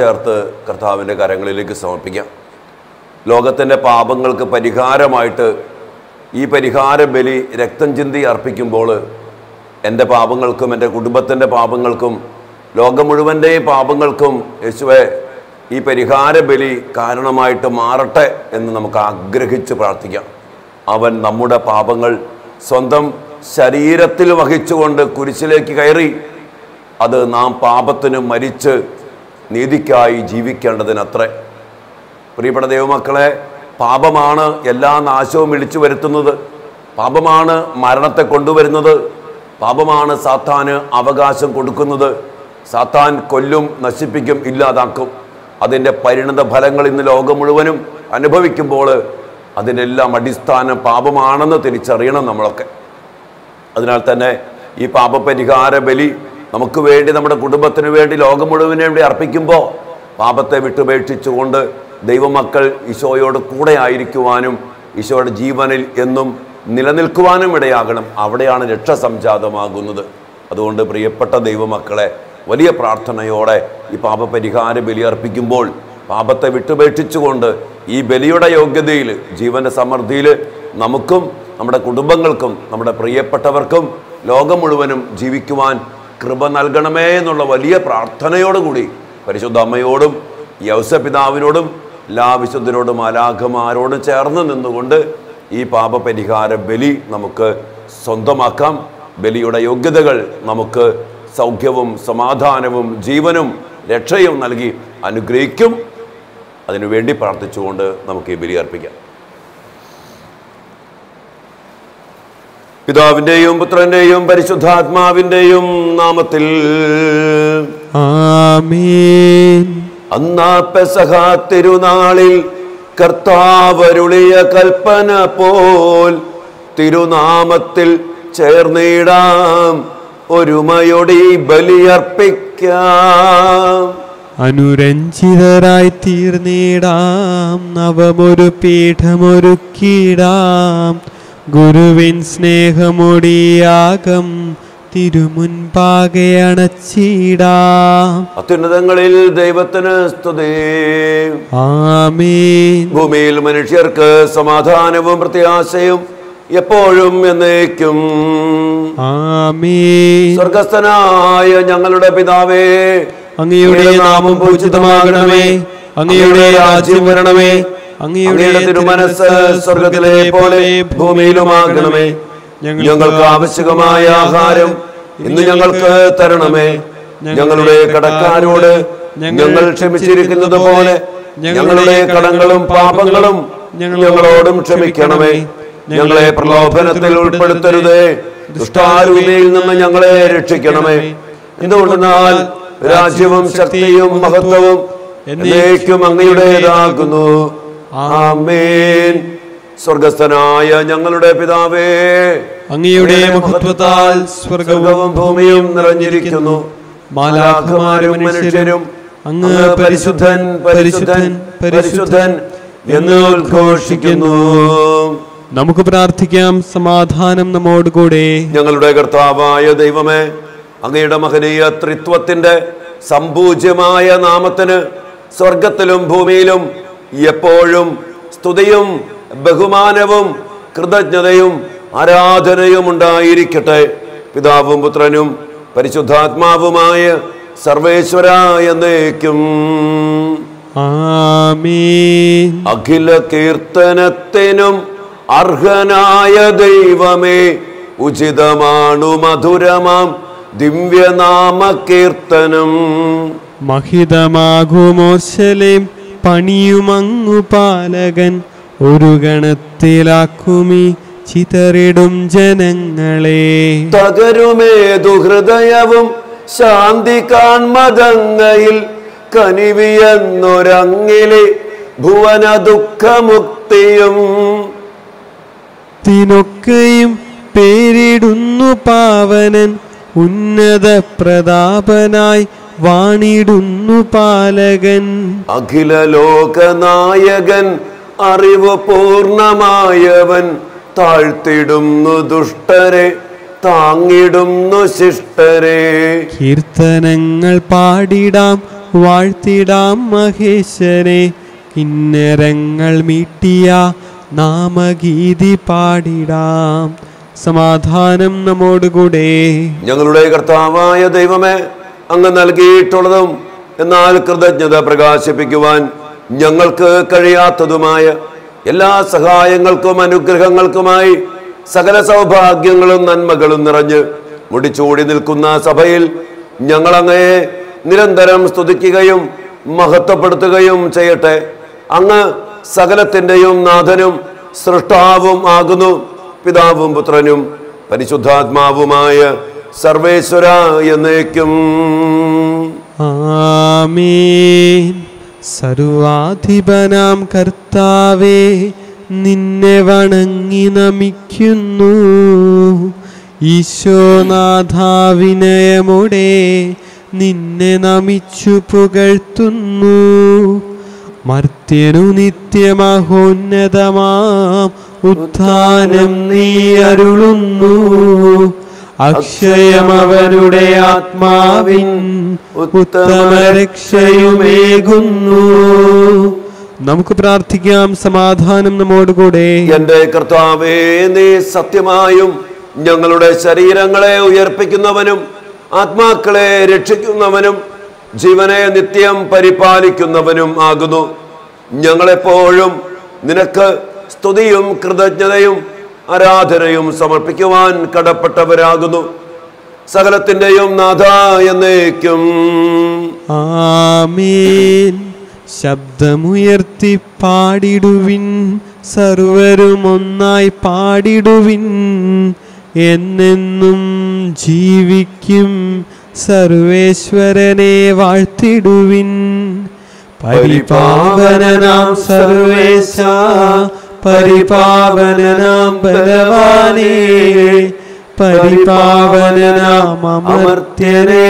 ചേർത്ത് കർത്താവിന്റെ കരങ്ങളിലേക്ക് സമർപ്പിക്കാം. ലോകത്തിന്റെ പാപങ്ങൾക്ക് പരിഹാരമായിട്ട് ഈ പരിഹാര ബലി രക്തം ചിന്തി അർപ്പിക്കുമ്പോൾ എന്റെ പാപങ്ങൾക്കും എന്റെ കുടുംബത്തിന്റെ പാപങ്ങൾക്കും ലോകം മുഴുവന്റെയും പാപങ്ങൾക്കും യേശുവെ ഈ പരിഹാര ബലി കാരണമായിട്ട് മാറട്ടെ എന്ന് നമുക്ക് ആഗ്രഹിച്ച് പ്രാർത്ഥിക്കാം. അവൻ നമ്മുടെ പാപങ്ങൾ സ്വന്തം ശരീരത്തിൽ വഹിച്ചുകൊണ്ട് കുരിശിലേക്ക് കയറി അത് നാം പാപത്തിന് മരിച്ച് നീതിക്കായി ജീവിക്കേണ്ടതിനത്രേ. പ്രിയപ്പെട്ട ദൈവമക്കളെ പാപമാണ് എല്ലാ നാശവും വിളിച്ചു വരുത്തുന്നത്. പാപമാണ് മരണത്തെ കൊണ്ടുവരുന്നത്. പാപമാണ് സാത്താന് അവകാശം കൊടുക്കുന്നത്. സാത്താൻ കൊല്ലും നശിപ്പിക്കും ഇല്ലാതാക്കും. അതിന്റെ പരിണത ഫലങ്ങൾ ഇന്ന് ലോകം മുഴുവനും അനുഭവിക്കുമ്പോൾ അതിന്റെ എല്ലാം അടിസ്ഥാനം പാപമാണെന്ന് തിരിച്ചറിയണം നമ്മളൊക്കെ. അതിനാൽ തന്നെ ഈ പാപപരിഹാര ബലി നമുക്ക് വേണ്ടി നമ്മുടെ കുടുംബത്തിന് വേണ്ടി ലോകം മുഴുവൻ വേണ്ടി അർപ്പിക്കുമ്പോൾ പാപത്തെ വിട്ടുപേക്ഷിച്ചുകൊണ്ട് ദൈവമക്കൾ ഈശോയോട് കൂടെ ആയിരിക്കുവാനും ഈശോയുടെ ജീവനിൽ എന്നും നിലനിൽക്കുവാനും ഇടയാകണം. അവിടെയാണ് രക്ഷ സംജാതമാകുന്നത്. അതുകൊണ്ട് പ്രിയപ്പെട്ട ദൈവമക്കളെ വലിയ പ്രാർത്ഥനയോടെ ഈ പാപപരിഹാര ബലി അർപ്പിക്കുമ്പോൾ പാപത്തെ വിട്ടുപേക്ഷിച്ചുകൊണ്ട് ഈ ബലിയുടെ യോഗ്യതയിൽ ജീവന്റെ സമൃദ്ധിയിൽ നമുക്കും നമ്മുടെ കുടുംബങ്ങൾക്കും നമ്മുടെ പ്രിയപ്പെട്ടവർക്കും ലോകം മുഴുവനും ജീവിക്കുവാൻ കൃപ നൽകണമേ എന്നുള്ള വലിയ പ്രാർത്ഥനയോടുകൂടി പരിശുദ്ധ അമ്മയോടും യൗസപിതാവിനോടും എല്ലാ വിശുദ്ധരോടും ആലാഘമാരോടും ചേർന്ന് നിന്നുകൊണ്ട് ഈ പാപപരിഹാര ബലി നമുക്ക് സ്വന്തമാക്കാം. ബലിയുടെ യോഗ്യതകൾ നമുക്ക് സൗഖ്യവും സമാധാനവും ജീവനും രക്ഷയും നൽകി അനുഗ്രഹിക്കും. അതിനുവേണ്ടി പ്രാർത്ഥിച്ചുകൊണ്ട് നമുക്ക് ഈ ബലി അർപ്പിക്കാം. പിതാവിന്റെയും പുത്രന്റെയും പരിശുദ്ധാത്മാവിന്റെയും നാമത്തിൽ. ആമേൻ. അന്നാ പെസഹ തിരുനാളിൽ കർത്താവരുളിയ കൽപ്പന പോൽ തിരുനാമത്തിൽ ചേർന്നിടാം ഒരുമയൊടി ബലിയർപ്പിക്കാം. അനുരഞ്ജിതരായി തീർന്നിടാം നവമൊരു പീഠമൊരുക്കിടാം ഗുരുവിൻ സ്നേഹമൊടിയാകം തിരുമുൻപാകെ അണച്ചിടാം. അത്യുന്നതങ്ങളിൽ ദൈവത്തിന് സ്തുതി. ആമീൻ. ഭൂമിയിൽ മനുഷ്യർക്ക് സമാധാനവും പ്രത്യാശയും എപ്പോഴും എന്നേക്കും. ആമീൻ. സ്വർഗസ്ഥനായ ഞങ്ങളുടെ പിതാവേ അങ്ങയുടെ നാമം പൂജിതമാകണമേ. അങ്ങയുടെ രാജ്യം വരണമേ. അങ്ങയുടെ തിരുമനസ് സ്വർഗത്തിലെ പോലെ ഭൂമിയിലുമാകണമേ. ഞങ്ങൾക്ക് ആവശ്യകമായ ആഹാരം ഇന്ന് ഞങ്ങൾക്ക് തരണമേ. ഞങ്ങളുടെ കടക്കാരോട് ഞങ്ങൾ ക്ഷമിച്ചിരിക്കുന്നത് പോലെ ഞങ്ങളുടെ കടങ്ങളും പാപങ്ങളും ഞങ്ങളോടും ക്ഷമിക്കണമേ. ഞങ്ങളെ പ്രലോഭനത്തിൽ ഉൾപ്പെടുത്തരുതേ. ദുഷ്ടാരൂപിയിൽ നിന്ന് ഞങ്ങളെ രക്ഷിക്കണമേ. എന്തുകൊണ്ടെന്നാൽ രാജ്യവും ശക്തിയും മഹത്വവും എന്നേക്കും അങ്ങയുടേതാകുന്നു. ആമേൻ. സ്വർഗസ്ഥനായ ഞങ്ങളുടെ പിതാവേ അങ്ങയുടെ മഹത്വത്താൽ സ്വർഗവും ഭൂമിയും നിറഞ്ഞിരിക്കുന്നു. മാലാഖമാരും മനുഷ്യരും അങ്ങ് പരിശുദ്ധൻ പരിശുദ്ധൻ പരിശുദ്ധൻ എന്ന് ഉദ്ഘോഷിക്കുന്നു. നമുക്ക് പ്രാർത്ഥിക്കാം സമാധാനം നമ്മോട് കൂടെ ഞങ്ങളുടെ കർത്താവായ ദൈവമേ അങ്ങയുടെ മഹനീയ ത്രിത്വത്തിന്റെ സമ്പൂജ്യമായ നാമത്തിന് സ്വർഗത്തിലും ഭൂമിയിലും എപ്പോഴും സ്തുതിയും ബഹുമാനവും കൃതജ്ഞതയും ആരാധനയും ഉണ്ടായിരിക്കട്ടെ. പിതാവും പുത്രനും പരിശുദ്ധാത്മാവുമായ സർവേശ്വര എന്നേക്കും. അഖില കീർത്തനത്തിനും അർഹനായ ദൈവമേ ഉചിതമാണു മധുരമാം ദിവ്യനാമ കീർത്തനം മഹിതമാകുമോശലേം പണിയുമങ്ങു പാലകൻ ഒരു ഗണത്തിലാക്കുമീ ചിതറിടും ജനങ്ങളെ. തകരുമേതു ഹൃദയവും ശാന്തി കാൺമതങ്ങയിൽ കനിവിയെന്നൊരങ്ങിലെ ഭുവന ദുഃഖമുക്തിയും ത്തിനൊക്കെയും പേരിടുന്നു പാവനൻ ഉന്നത പ്രതാപനായി വാണിടുന്നു പാലകൻ. അഖില ലോകനായകൻ അറിവ് പൂർണമായവൻ താഴ്ത്തിടുന്നു ദുഷ്ടരെ താങ്ങിടുന്നു ശിഷ്ടരെ. കീർത്തനങ്ങൾ പാടിടാം വാഴ്ത്തിടാം മഹേശ്വരെ കിന്നരങ്ങൾ മീട്ടിയ നാമഗീതി പാടിടാം. സമാധാനം നമ്മോടുകൂടെ. ഞങ്ങളുടെ കർത്താവായ ദൈവമേ അങ്ങ് നൽകിയിട്ടുള്ളതും എന്നാൽ കൃതജ്ഞത പ്രകാശിപ്പിക്കുവാൻ ഞങ്ങൾക്ക് കഴിയാത്തതുമായ എല്ലാ സഹായങ്ങൾക്കും അനുഗ്രഹങ്ങൾക്കുമായി സകല സൗഭാഗ്യങ്ങളും നന്മകളും നിറഞ്ഞ് മുടിച്ചൂടി നിൽക്കുന്ന സഭയിൽ ഞങ്ങൾ അങ്ങയെ നിരന്തരം സ്തുതിക്കുകയും മഹത്വപ്പെടുത്തുകയും ചെയ്യട്ടെ. അങ്ങ് സകലത്തിന്റെയും നാഥനും സൃഷ്ടാവും ആകുന്നു. പിതാവും പുത്രനും പരിശുദ്ധാത്മാവുമായ സർവേശ്വര എന്നേക്കും. ആമീൻ. സർവാധിപനാം കർത്താവേ നിന്നെ വണങ്ങി നമിക്കുന്നു. ഈശോനാഥാവിനയമുടെ നിന്നെ നമിച്ചു പുകഴ്ത്തുന്നു. മർത്യനു നിത്യമഹോന്നതമാം ഉത്ഥാനം നീ അരുളുന്നു. അക്ഷയമവരുടെ ആത്മാവിൻ ഉത്തമരക്ഷയുമേകുന്നു. നമുക്ക് പ്രാർത്ഥിക്കാം സമാധാനം നമ്മോടുകൂടെ. എന്റെ കർത്താവേ നീ സത്യമായും ഞങ്ങളുടെ ശരീരങ്ങളെ ഉയർപ്പിക്കുന്നവനും ആത്മാക്കളെ രക്ഷിക്കുന്നവനും ജീവനെ നിത്യം പരിപാലിക്കുന്നവനും ആകുന്നു. ഞങ്ങളെപ്പോഴും നിനക്ക് സ്തുതിയും കൃതജ്ഞതയും ആരാധനയും സമർപ്പിക്കുവാൻ കടപ്പെട്ടവരാകുന്നു. സകലത്തിന്റെയും നാഥ എന്നേക്കും. ആമീൻ. ശബ്ദമുയർത്തി പാടിടുവിൻ. സർവരും ഒന്നായി പാടിടുവിൻ. എന്നെന്നും ജീവിക്കും. സർവേശ്വരനെ വാഴ്ത്തിടുവിൻ. പരിപാവനാം സർവേശ പരിപാവനനാം ബലവാനേ പരിപാവനനാം അമർത്യനേ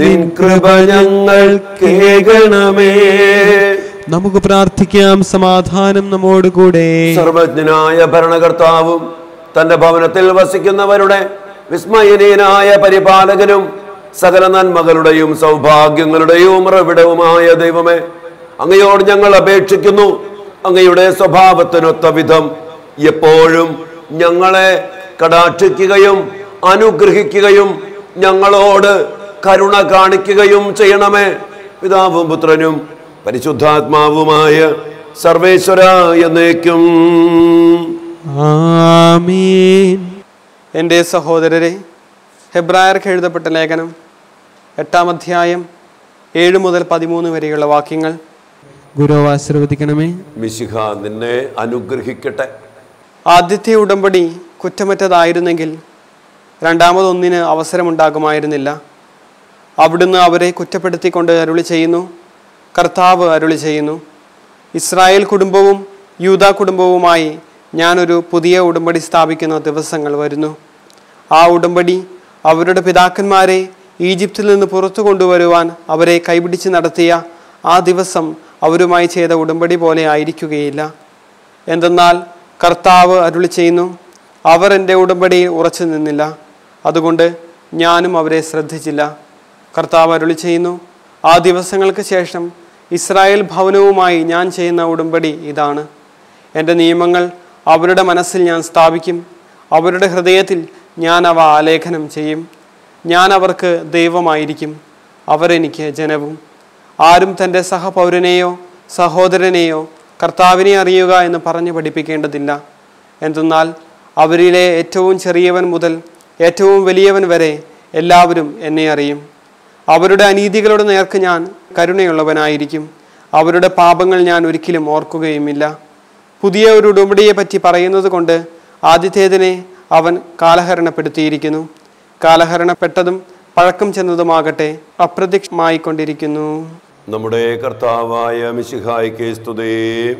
നിൻ കൃപ ഞങ്ങൾ കേകണമേ നമുക്ക് പ്രാർത്ഥിക്കാം സമാധാനം നമ്മോടുകൂടെ. സർവജ്ഞനായ ഭരണകർത്താവും തന്റെ ഭവനത്തിൽ വസിക്കുന്നവരുടെ വിസ്മയനീയനായ പരിപാലകനും സകല നന്മകളുടെയും സൗഭാഗ്യങ്ങളുടെയും ഉറവിടവുമായ ദൈവമേ അങ്ങയോട് ഞങ്ങൾ അപേക്ഷിക്കുന്നു. അങ്ങയുടെ സ്വഭാവത്തിനൊത്ത വിധം എപ്പോഴും ഞങ്ങളെ കടാക്ഷിക്കുകയും അനുഗ്രഹിക്കുകയും ഞങ്ങളോട് കരുണ കാണിക്കുകയും ചെയ്യണമേ. പിതാവും പുത്രനും പരിശുദ്ധാത്മാവുമായ സർവേശ്വര എന്നേക്കും. എന്റെ സഹോദരരെ ഹെബ്രായർക്ക് എഴുതപ്പെട്ട ലേഖനം എട്ടാം അധ്യായം ഏഴ് മുതൽ പതിമൂന്ന് വരെയുള്ള വാക്യങ്ങൾ ഗുരുവ് ആശീർവദിക്കണമേ മിശിഹ നിന്നെ അനുഗ്രഹിക്കട്ടെ. ആദ്യത്തെ ഉടമ്പടി കുറ്റമറ്റതായിരുന്നെങ്കിൽ രണ്ടാമതൊന്നിന് അവസരമുണ്ടാകുമായിരുന്നില്ല. അവിടുന്ന് അവരെ കുറ്റപ്പെടുത്തിക്കൊണ്ട് അരുളി ചെയ്യുന്നു. കർത്താവ് അരുളി ചെയ്യുന്നു. ഇസ്രായേൽ കുടുംബവും യൂത കുടുംബവുമായി ഞാനൊരു പുതിയ ഉടമ്പടി സ്ഥാപിക്കുന്ന ദിവസങ്ങൾ വരുന്നു. ആ ഉടമ്പടി അവരുടെ പിതാക്കന്മാരെ ഈജിപ്തിൽ നിന്ന് പുറത്തു കൊണ്ടുവരുവാൻ അവരെ കൈപിടിച്ച് നടത്തിയ ആ ദിവസം അവരുമായി ചെയ്ത ഉടമ്പടി പോലെ ആയിരിക്കുകയില്ല. എന്തെന്നാൽ കർത്താവ് അരുളി ചെയ്യുന്നു അവർ എന്റെ ഉടമ്പടിയിൽ ഉറച്ചു നിന്നില്ല. അതുകൊണ്ട് ഞാനും അവരെ ശ്രദ്ധിച്ചില്ല. കർത്താവ് അരുളി ചെയ്യുന്നു ആ ദിവസങ്ങൾക്ക് ശേഷം ഇസ്രായേൽ ഭവനവുമായി ഞാൻ ചെയ്യുന്ന ഉടമ്പടി ഇതാണ്. എന്റെ നിയമങ്ങൾ അവരുടെ മനസ്സിൽ ഞാൻ സ്ഥാപിക്കും. അവരുടെ ഹൃദയത്തിൽ ഞാൻ അവ ആലേഖനം ചെയ്യും. ഞാൻ അവർക്ക് ദൈവമായിരിക്കും. അവരെനിക്ക് ജനവും ആരും തന്റെ സഹപൗരനെയോ സഹോദരനെയോ കർത്താവിനെ അറിയുക എന്ന് പറഞ്ഞു പഠിപ്പിക്കേണ്ടതില്ല. എന്തെന്നാൽ അവരിലെ ഏറ്റവും ചെറിയവൻ മുതൽ ഏറ്റവും വലിയവൻ വരെ എല്ലാവരും എന്നെ അറിയും. അവരുടെ അനീതികളുടെ നേർക്ക് ഞാൻ കരുണയുള്ളവനായിരിക്കും. അവരുടെ പാപങ്ങൾ ഞാൻ ഒരിക്കലും ഓർക്കുകയുമില്ല. പുതിയ ഒരു ഉടമ്പടിയെ പറ്റി പറയുന്നത് കൊണ്ട് ആദ്യത്തേതിനെ അവൻ കാലഹരണപ്പെടുത്തിയിരിക്കുന്നു. കാലഹരണപ്പെട്ടതും പഴക്കം ചെന്നതുമാകട്ടെ അപ്രത്യക്ഷമായിക്കൊണ്ടിരിക്കുന്നു. നമ്മുടെ കർത്താവായ മിശിഹായ്ക്ക് സ്തുതി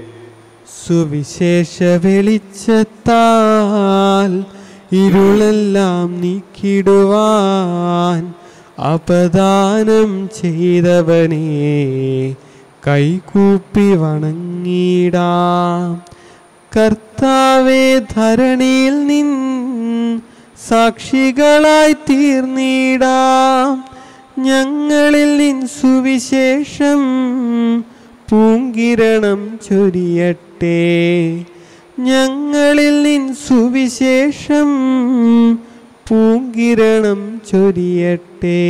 സുവിശേഷ വെളിച്ചത്താൽ ഇരുളെല്ലാം നീക്കിടുവാൻ അപദാനം ചെയ്തവനെ കൈകൂപ്പി വണങ്ങിടാം കർത്താവേ ധരണിയിൽ നിൻ സാക്ഷികളായി തീർന്നിടാം. ഞങ്ങളിൽ നിൻ സുവിശേഷം പൂങ്കിരണം ചൊരിയട്ടെ. ഞങ്ങളിൽ നിൻ സുവിശേഷം പൂങ്കിരണം ചൊരിയട്ടെ.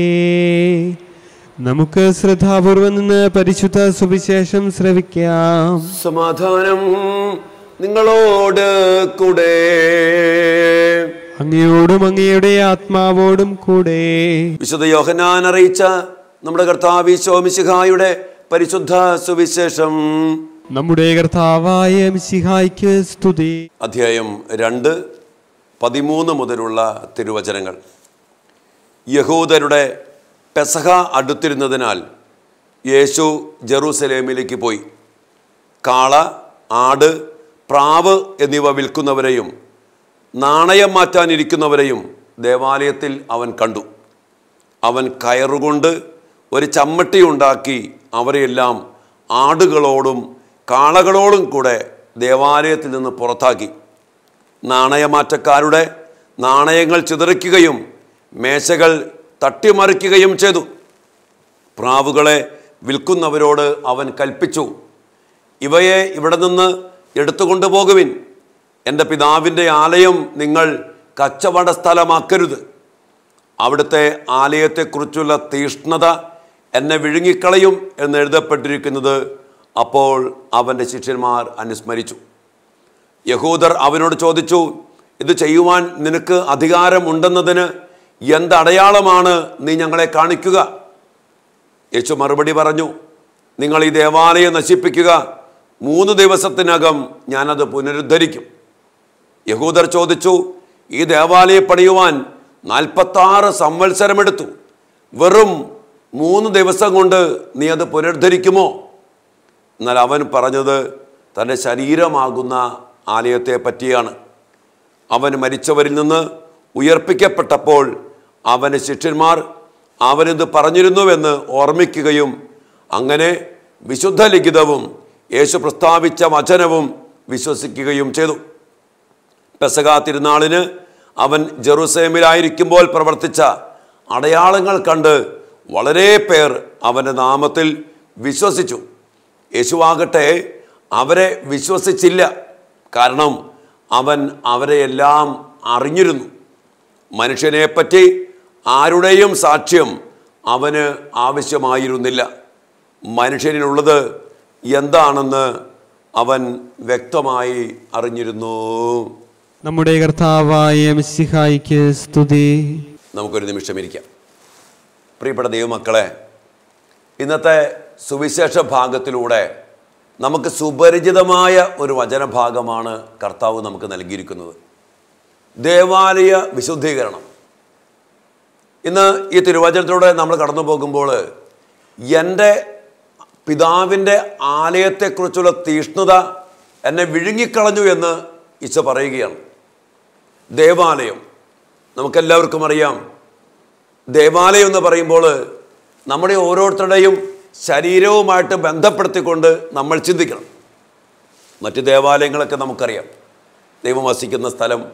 നമുക്ക് ശ്രദ്ധാപൂർവം നിന്ന് പരിശുദ്ധ സുവിശേഷം ശ്രവിക്കാം. സമാധാനം നിങ്ങളോട് കൂടെ. അങ്ങയോടും അങ്ങയുടെ ആത്മാവോടും കൂടെ. വിശുദ്ധ യോഹനാൻ അറിയിച്ച നമ്മുടെ കർത്താവ് ശോമിശിഹായുടെ പരിശുദ്ധ സുവിശേഷം. നമ്മുടെ കർത്താവായ മിശിഹായ്ക്ക് സ്തുതി. അധ്യായം രണ്ട് പതിമൂന്ന് മുതലുള്ള തിരുവചനങ്ങൾ. യഹൂദരുടെ പെസഹ അടുത്തിരുന്നതിനാൽ യേശു ജെറൂസലേമിലേക്ക് പോയി. കാള ആട് പ്രാവ് എന്നിവ വിൽക്കുന്നവരെയും നാണയം മാറ്റാനിരിക്കുന്നവരെയും ദേവാലയത്തിൽ അവൻ കണ്ടു. അവൻ കയറുകൊണ്ട് ഒരു ചമ്മട്ടി ഉണ്ടാക്കി അവരെയെല്ലാം ആടുകളോടും കാളകളോടും കൂടെ ദേവാലയത്തിൽ നിന്ന് പുറത്താക്കി. നാണയമാറ്റക്കാരുടെ നാണയങ്ങൾ ചിതറിക്കുകയും മേശകൾ തട്ടിമറിക്കുകയും ചെയ്തു. പ്രാവുകളെ വിൽക്കുന്നവരോട് അവൻ കൽപ്പിച്ചു ഇവയെ ഇവിടെ നിന്ന് എടുത്തുകൊണ്ടുപോകുവിൻ. എന്റെ പിതാവിന്റെ ആലയം നിങ്ങൾ കച്ചവട സ്ഥലമാക്കരുത് അവിടുത്തെ ആലയത്തെക്കുറിച്ചുള്ള തീഷ്ണത എന്നെ വിഴുങ്ങിക്കളയും എന്ന് എഴുതപ്പെട്ടിരിക്കുന്നത് അപ്പോൾ അവന്റെ ശിഷ്യന്മാർ അനുസ്മരിച്ചു. യഹൂദർ അവനോട് ചോദിച്ചു ഇത് ചെയ്യുവാൻ നിനക്ക് അധികാരമുണ്ടെന്നതിന് എന്തടയാളമാണ് നീ ഞങ്ങളെ കാണിക്കുക? യേശു മറുപടി പറഞ്ഞു നിങ്ങൾ ഈ ദേവാലയം നശിപ്പിക്കുക. മൂന്ന് ദിവസത്തിനകം ഞാനത് പുനരുദ്ധരിക്കും. യഹൂദർ ചോദിച്ചു ഈ ദേവാലയം പണിയുവാൻ നാൽപ്പത്താറ് സംവത്സരമെടുത്തു. വെറും മൂന്ന് ദിവസം കൊണ്ട് നീ അത് പുനരുദ്ധരിക്കുമോ? എന്നാൽ അവൻ പറഞ്ഞത് തന്റെ ശരീരമാകുന്ന ആലയത്തെ പറ്റിയാണ്. അവൻ മരിച്ചവരിൽ നിന്ന് ഉയർപ്പിക്കപ്പെട്ടപ്പോൾ അവന്റെ ശിഷ്യന്മാർ അവനിത് പറഞ്ഞിരുന്നുവെന്ന് ഓർമ്മിക്കുകയും അങ്ങനെ വിശുദ്ധ ലിഖിതവും യേശു പ്രസ്താവിച്ച വചനവും വിശ്വസിക്കുകയും ചെയ്തു. പെസക തിരുനാളിന് അവൻ ജെറൂസലേമിലായിരിക്കുമ്പോൾ പ്രവർത്തിച്ച അടയാളങ്ങൾ കണ്ട് വളരെ പേർ അവന്റെ നാമത്തിൽ വിശ്വസിച്ചു. യേശുവാകട്ടെ അവരെ വിശ്വസിച്ചില്ല. കാരണം അവൻ അവരെയെല്ലാം അറിഞ്ഞിരുന്നു. മനുഷ്യനെപ്പറ്റി ആരുടെയും സാക്ഷ്യം അവന് ആവശ്യമായിരുന്നില്ല. മനുഷ്യനിലുള്ളത് എന്താണെന്ന് അവൻ വ്യക്തമായി അറിഞ്ഞിരുന്നു. നമ്മുടെ കർത്താവായ മിസ്സിഹായിക്ക് സ്തുതി. നമുക്കൊരു നിമിഷം ഇരിക്കാം. പ്രിയപ്പെട്ട ദൈവമക്കളെ ഇന്നത്തെ സുവിശേഷ ഭാഗത്തിലൂടെ നമുക്ക് സുപരിചിതമായ ഒരു വചനഭാഗമാണ് കർത്താവ് നമുക്ക് നൽകിയിരിക്കുന്നത്. ദേവാലയ വിശുദ്ധീകരണം. ഇന്ന് ഈ തിരുവചനത്തിലൂടെ നമ്മൾ കടന്നു പോകുമ്പോൾ എന്റെ പിതാവിന്റെ ആലയത്തെക്കുറിച്ചുള്ള തീഷ്ണത എന്നെ വിഴുങ്ങിക്കളഞ്ഞു എന്ന് ഈശോ പറയുകയാണ്. ദേവാലയം. നമുക്കെല്ലാവർക്കും അറിയാം. ദേവാലയം എന്ന് പറയുമ്പോൾ നമ്മുടെ ഓരോരുത്തരുടെയും ശരീരവുമായിട്ട് ബന്ധപ്പെടുത്തിക്കൊണ്ട് നമ്മൾ ചിന്തിക്കണം. മറ്റ് ദേവാലയങ്ങളൊക്കെ നമുക്കറിയാം. ദൈവം വസിക്കുന്ന സ്ഥലം.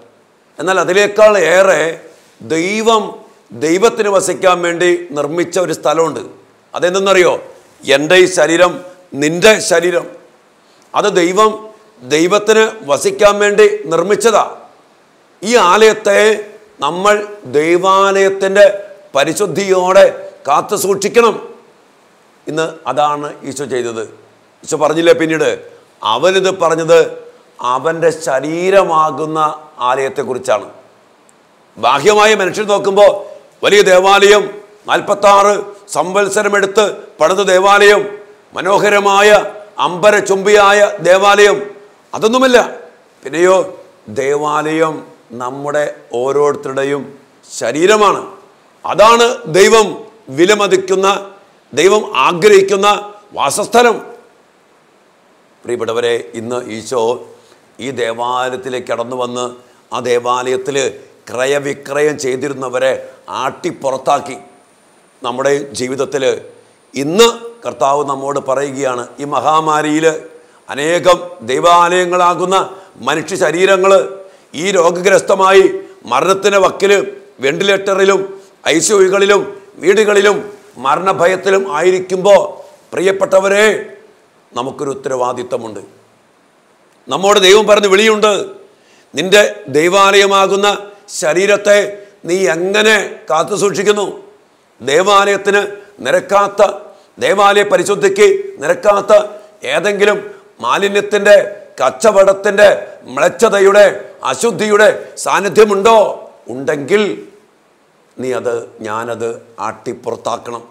എന്നാൽ അതിനേക്കാൾ ഏറെ ദൈവം ദൈവത്തിന് വസിക്കാൻ വേണ്ടി നിർമ്മിച്ച ഒരു സ്ഥലമുണ്ട്. അതെന്തെന്നറിയോ? എന്റെ ഈ ശരീരം നിന്റെ ശരീരം. അത് ദൈവം ദൈവത്തിന് വസിക്കാൻ വേണ്ടി നിർമ്മിച്ചതാ. ഈ ആലയത്തെ നമ്മൾ ദൈവാലയത്തിന്റെ പരിശുദ്ധിയോടെ കാത്തു സൂക്ഷിക്കണം. ഇന്ന് അതാണ് ഈശോ ചെയ്തത്. ഈശോ പറഞ്ഞില്ലേ പിന്നീട്? അവനിത് പറഞ്ഞത് അവന്റെ ശരീരമാകുന്ന ആലയത്തെക്കുറിച്ചാണ്. ബാഹ്യമായ മനുഷ്യർ നോക്കുമ്പോൾ വലിയ ദേവാലയം നാൽപ്പത്താറ് സംവത്സരമെടുത്ത് പണിത ദേവാലയം മനോഹരമായ അമ്പരചുംബിയായ ദേവാലയം. അതൊന്നുമല്ല. പിന്നെയോ ദേവാലയം നമ്മുടെ ഓരോരുത്തരുടെയും ശരീരമാണ്. അതാണ് ദൈവം വിലമതിക്കുന്ന ദൈവം ആഗ്രഹിക്കുന്ന വാസസ്ഥലം. പ്രിയപ്പെട്ടവരെ ഇന്ന് ഈശോ ഈ ദേവാലയത്തിലേക്ക് കടന്നു വന്ന് ആ ദേവാലയത്തിൽ ക്രയവിക്രയം ചെയ്തിരുന്നവരെ ആട്ടിപ്പുറത്താക്കി നമ്മുടെ ജീവിതത്തിൽ ഇന്ന് കർത്താവ് നമ്മോട് പറയുകയാണ് ഈ മഹാമാരിയിൽ അനേകം ദൈവാലയങ്ങളാകുന്ന മനുഷ്യ ശരീരങ്ങൾ ഈ രോഗഗ്രസ്തമായി മരണത്തിന് വക്കിൽ വെന്റിലേറ്ററിലും ഐ സിയുകളിലും വീടുകളിലും മരണഭയത്തിലും ആയിരിക്കുമ്പോൾ പ്രിയപ്പെട്ടവരെ നമുക്കൊരു ഉത്തരവാദിത്തമുണ്ട് നമ്മോട് ദൈവം പറഞ്ഞ് വിളിയുണ്ട് നിന്റെ ദൈവാലയമാകുന്ന ശരീരത്തെ നീ എങ്ങനെ കാത്തു സൂക്ഷിക്കുന്നു? ദേവാലയത്തിന് നിരക്കാത്ത ദേവാലയ പരിശുദ്ധിക്ക് നിരക്കാത്ത ഏതെങ്കിലും മാലിന്യത്തിന്റെ കച്ചവടത്തിന്റെ മ്ലച്ഛതയുടെ അശുദ്ധിയുടെ സാന്നിധ്യമുണ്ടോ? ഉണ്ടെങ്കിൽ നീ അത് ഞാനത് ആട്ടിപ്പുറത്താക്കണം.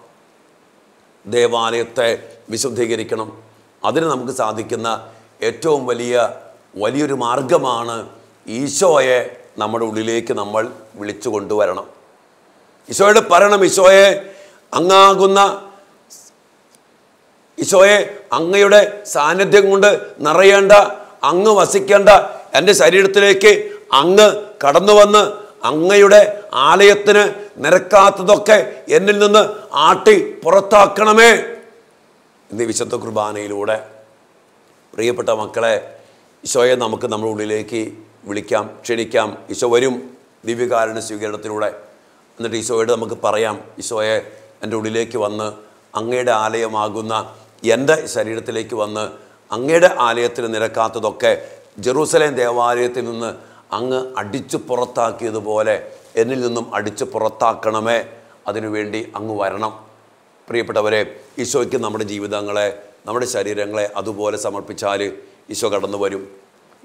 ദേവാലയത്തെ വിശുദ്ധീകരിക്കണം. അതിന് നമുക്ക് സാധിക്കുന്ന ഏറ്റവും വലിയ വലിയൊരു മാർഗമാണ് ഈശോയെ നമ്മുടെ ഉള്ളിലേക്ക് നമ്മൾ വിളിച്ചു കൊണ്ടുവരണം ഈശോയോട് പറയണം ഈശോയെ അങ്ങാകുന്ന ഈശോയെ അങ്ങയുടെ സാന്നിധ്യം കൊണ്ട് നിറയേണ്ട അങ്ങ് വസിക്കേണ്ട എന്റെ ശരീരത്തിലേക്ക് അങ്ങ് കടന്നു വന്ന് അങ്ങയുടെ ആലയത്തിന് നിരക്കാത്തതൊക്കെ എന്നിൽ നിന്ന് ആട്ടി പുറത്താക്കണമേ. ഇന്ന് ഈ വിശുദ്ധ കുർബാനയിലൂടെ പ്രിയപ്പെട്ട മക്കളെ ഈശോയെ നമുക്ക് നമ്മുടെ ഉള്ളിലേക്ക് വിളിക്കാം ക്ഷണിക്കാം. ഈശോ വരും ദിവ്യകാരണ സ്വീകരണത്തിലൂടെ. എന്നിട്ട് ഈശോയോട് നമുക്ക് പറയാം ഈശോയെ എന്റെ ഉള്ളിലേക്ക് വന്ന് അങ്ങയുടെ ആലയമാകുന്ന എന്റെ ശരീരത്തിലേക്ക് വന്ന് അങ്ങയുടെ ആലയത്തിൽ നിരക്കാത്തതൊക്കെ ജെറൂസലേം ദേവാലയത്തിൽ നിന്ന് അങ്ങ് അടിച്ചു പുറത്താക്കിയതുപോലെ എന്നിൽ നിന്നും അടിച്ചു പുറത്താക്കണമേ. അതിനുവേണ്ടി അങ്ങ് വരണം. പ്രിയപ്പെട്ടവരെ ഈശോയ്ക്ക് നമ്മുടെ ജീവിതങ്ങളെ നമ്മുടെ ശരീരങ്ങളെ അതുപോലെ സമർപ്പിച്ചാൽ ഈശോ കടന്നു വരും.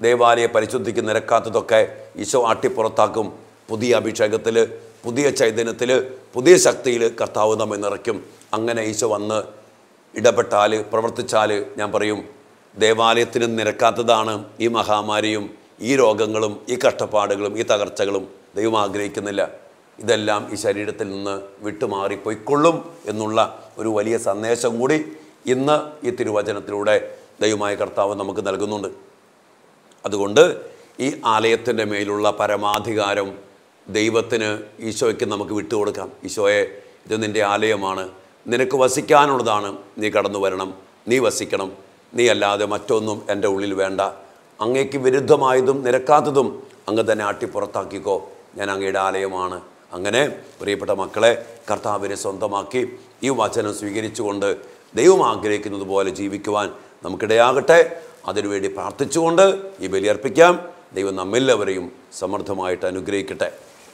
ദേവാലയ പരിശുദ്ധിക്ക് നിരക്കാത്തതൊക്കെ ഈശോ ആട്ടിപ്പുറത്താക്കും പുതിയ അഭിഷേകത്തിൽ പുതിയ ചൈതന്യത്തിൽ പുതിയ ശക്തിയിൽ കർത്താവ് നമ്മെ നിറയ്ക്കും. അങ്ങനെ ഈശോ വന്ന് ഇടപെട്ടാൽ പ്രവർത്തിച്ചാൽ ഞാൻ പറയും ദേവാലയത്തിന് നിരക്കാത്തതാണ് ഈ മഹാമാരിയും ഈ രോഗങ്ങളും ഈ കഷ്ടപ്പാടുകളും ഈ തകർച്ചകളും. ദൈവം ആഗ്രഹിക്കുന്നില്ല. ഇതെല്ലാം ഈ ശരീരത്തിൽ നിന്ന് വിട്ടുമാറിപ്പോയിക്കൊള്ളും എന്നുള്ള ഒരു വലിയ സന്ദേശം കൂടി ഇന്ന് ഈ തിരുവചനത്തിലൂടെ ദൈവമായ കർത്താവ് നമുക്ക് നൽകുന്നുണ്ട്. അതുകൊണ്ട് ഈ ആലയത്തിന്റെ മേലുള്ള പരമാധികാരം ദൈവത്തിന് ഈശോയ്ക്ക് നമുക്ക് വിട്ടുകൊടുക്കാം. ഈശോയെ ഇത് നിന്റെ ആലയമാണ്. നിനക്ക് വസിക്കാനുള്ളതാണ് നീ കടന്നു വരണം. നീ വസിക്കണം. നീ അല്ലാതെ മറ്റൊന്നും എന്റെ ഉള്ളിൽ വേണ്ട. അങ്ങേക്ക് വിരുദ്ധമായതും നിരക്കാത്തതും അങ്ങ് തന്നെ ആട്ടി പുറത്താക്കിക്കോ. ഞാൻ അങ്ങയുടെ ആലയമാണ്. അങ്ങനെ പ്രിയപ്പെട്ട മക്കളെ കർത്താവിനെ സ്വന്തമാക്കി ഈ വചനം സ്വീകരിച്ചുകൊണ്ട് ദൈവം ആഗ്രഹിക്കുന്നത് പോലെ ജീവിക്കുവാൻ നമുക്കിടയാകട്ടെ. അതിനുവേണ്ടി പ്രാർത്ഥിച്ചുകൊണ്ട് ഈ ബലിയർപ്പിക്കാം ദൈവം നമ്മെല്ലാവരെയും സമൃദ്ധമായിട്ട് അനുഗ്രഹിക്കട്ടെ.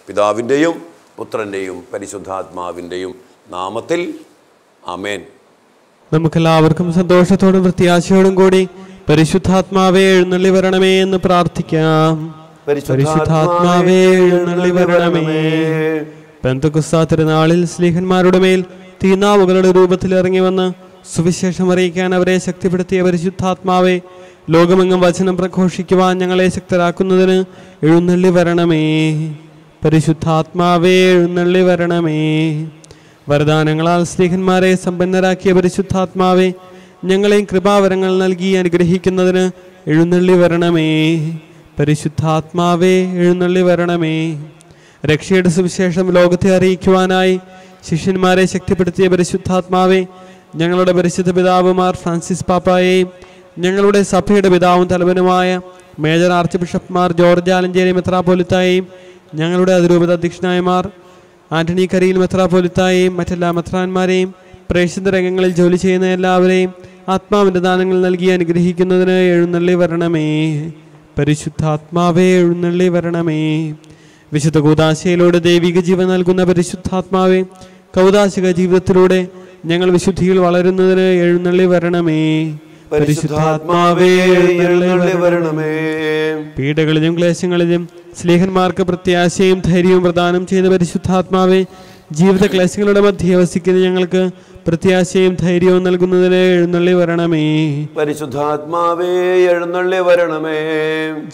പിതാവിന്റെയും പുത്രന്റെയും പരിശുദ്ധാത്മാവിന്റെയും നാമത്തിൽ ആമേൻ. നമുക്കെല്ലാവർക്കും സന്തോഷത്തോടും പ്രത്യാശയോടും കൂടി പരിശുദ്ധാത്മാവേ എഴുന്നള്ളി വരണമേ എന്ന് പ്രാർത്ഥിക്കാം. പരിശുദ്ധാത്മാവേ എഴുന്നള്ളി വരണമേ. പെന്തകുസ്താ തിരുനാളിൽ സ്ലീഹന്മാരുടെ മേൽ തീനാവുകളുടെ രൂപത്തിൽ ഇറങ്ങി വന്ന് സുവിശേഷം അറിയിക്കാൻ അവരെ ശക്തിപ്പെടുത്തിയ പരിശുദ്ധാത്മാവെ ലോകമെങ്ങും വചനം പ്രഘോഷിക്കുവാൻ ഞങ്ങളെ ശക്തരാക്കുന്നതിന് എഴുന്നള്ളി വരണമേ. പരിശുദ്ധാത്മാവേ എഴുന്നള്ളി വരണമേ. വരദാനങ്ങളാൽ സ്നേഹന്മാരെ സമ്പന്നരാക്കിയ പരിശുദ്ധാത്മാവെ ഞങ്ങളെയും കൃപാവരങ്ങൾ നൽകി അനുഗ്രഹിക്കുന്നതിന് എഴുന്നള്ളി വരണമേ. പരിശുദ്ധാത്മാവേ എഴുന്നള്ളി വരണമേ. രക്ഷയുടെ സുവിശേഷം ലോകത്തെ അറിയിക്കുവാനായി ശിഷ്യന്മാരെ ശക്തിപ്പെടുത്തിയ പരിശുദ്ധാത്മാവെ ഞങ്ങളുടെ പരിശുദ്ധ പിതാവുമാർ ഫ്രാൻസിസ് പാപ്പായെയും ഞങ്ങളുടെ സഭയുടെ പിതാവും തലവനുമായ മേജർ ആർച്ച് ബിഷപ്പ്മാർ ജോർജ് ആലഞ്ചേരി മെത്രാപോലിത്തായെയും ഞങ്ങളുടെ അതിരൂപത അധ്യക്ഷനായമാർ ആന്റണി കരിയിൽ മെത്രാപോലിത്തായെയും മറ്റെല്ലാ മെത്രാന്മാരെയും പ്രേക്ഷിത രംഗങ്ങളിൽ ജോലി ചെയ്യുന്ന എല്ലാവരെയും ആത്മാവിന്റെ ദാനങ്ങൾ നൽകി അനുഗ്രഹിക്കുന്നതിന് എഴുന്നള്ളി വരണമേ. പരിശുദ്ധാത്മാവേ എഴുന്നള്ളി വരണമേ. വിശുദ്ധ കൂതാശയിലൂടെ ദൈവിക ജീവൻ നൽകുന്ന പരിശുദ്ധാത്മാവേ കൗതാശിക ജീവിതത്തിലൂടെ ഞങ്ങൾ വിശുദ്ധിയിൽ വളരുന്നതിന് എഴുന്നള്ളി വരണമേ. പരിശുദ്ധാത്മാവേ പീഡകളിലും ക്ലേശങ്ങളിലും സ്നേഹന്മാർക്ക് പ്രത്യാശയും ധൈര്യവും പ്രദാനം ചെയ്യുന്ന പരിശുദ്ധാത്മാവെ ജീവിത ക്ലേശങ്ങളുടെ മധ്യേ വസിക്കുന്ന ഞങ്ങൾക്ക് പ്രത്യാശയും ധൈര്യവും നൽകുന്നതിന് എഴുന്നള്ളി വരണമേ. പരിശുദ്ധാത്മാവേ എഴുന്നള്ളി വരണമേ.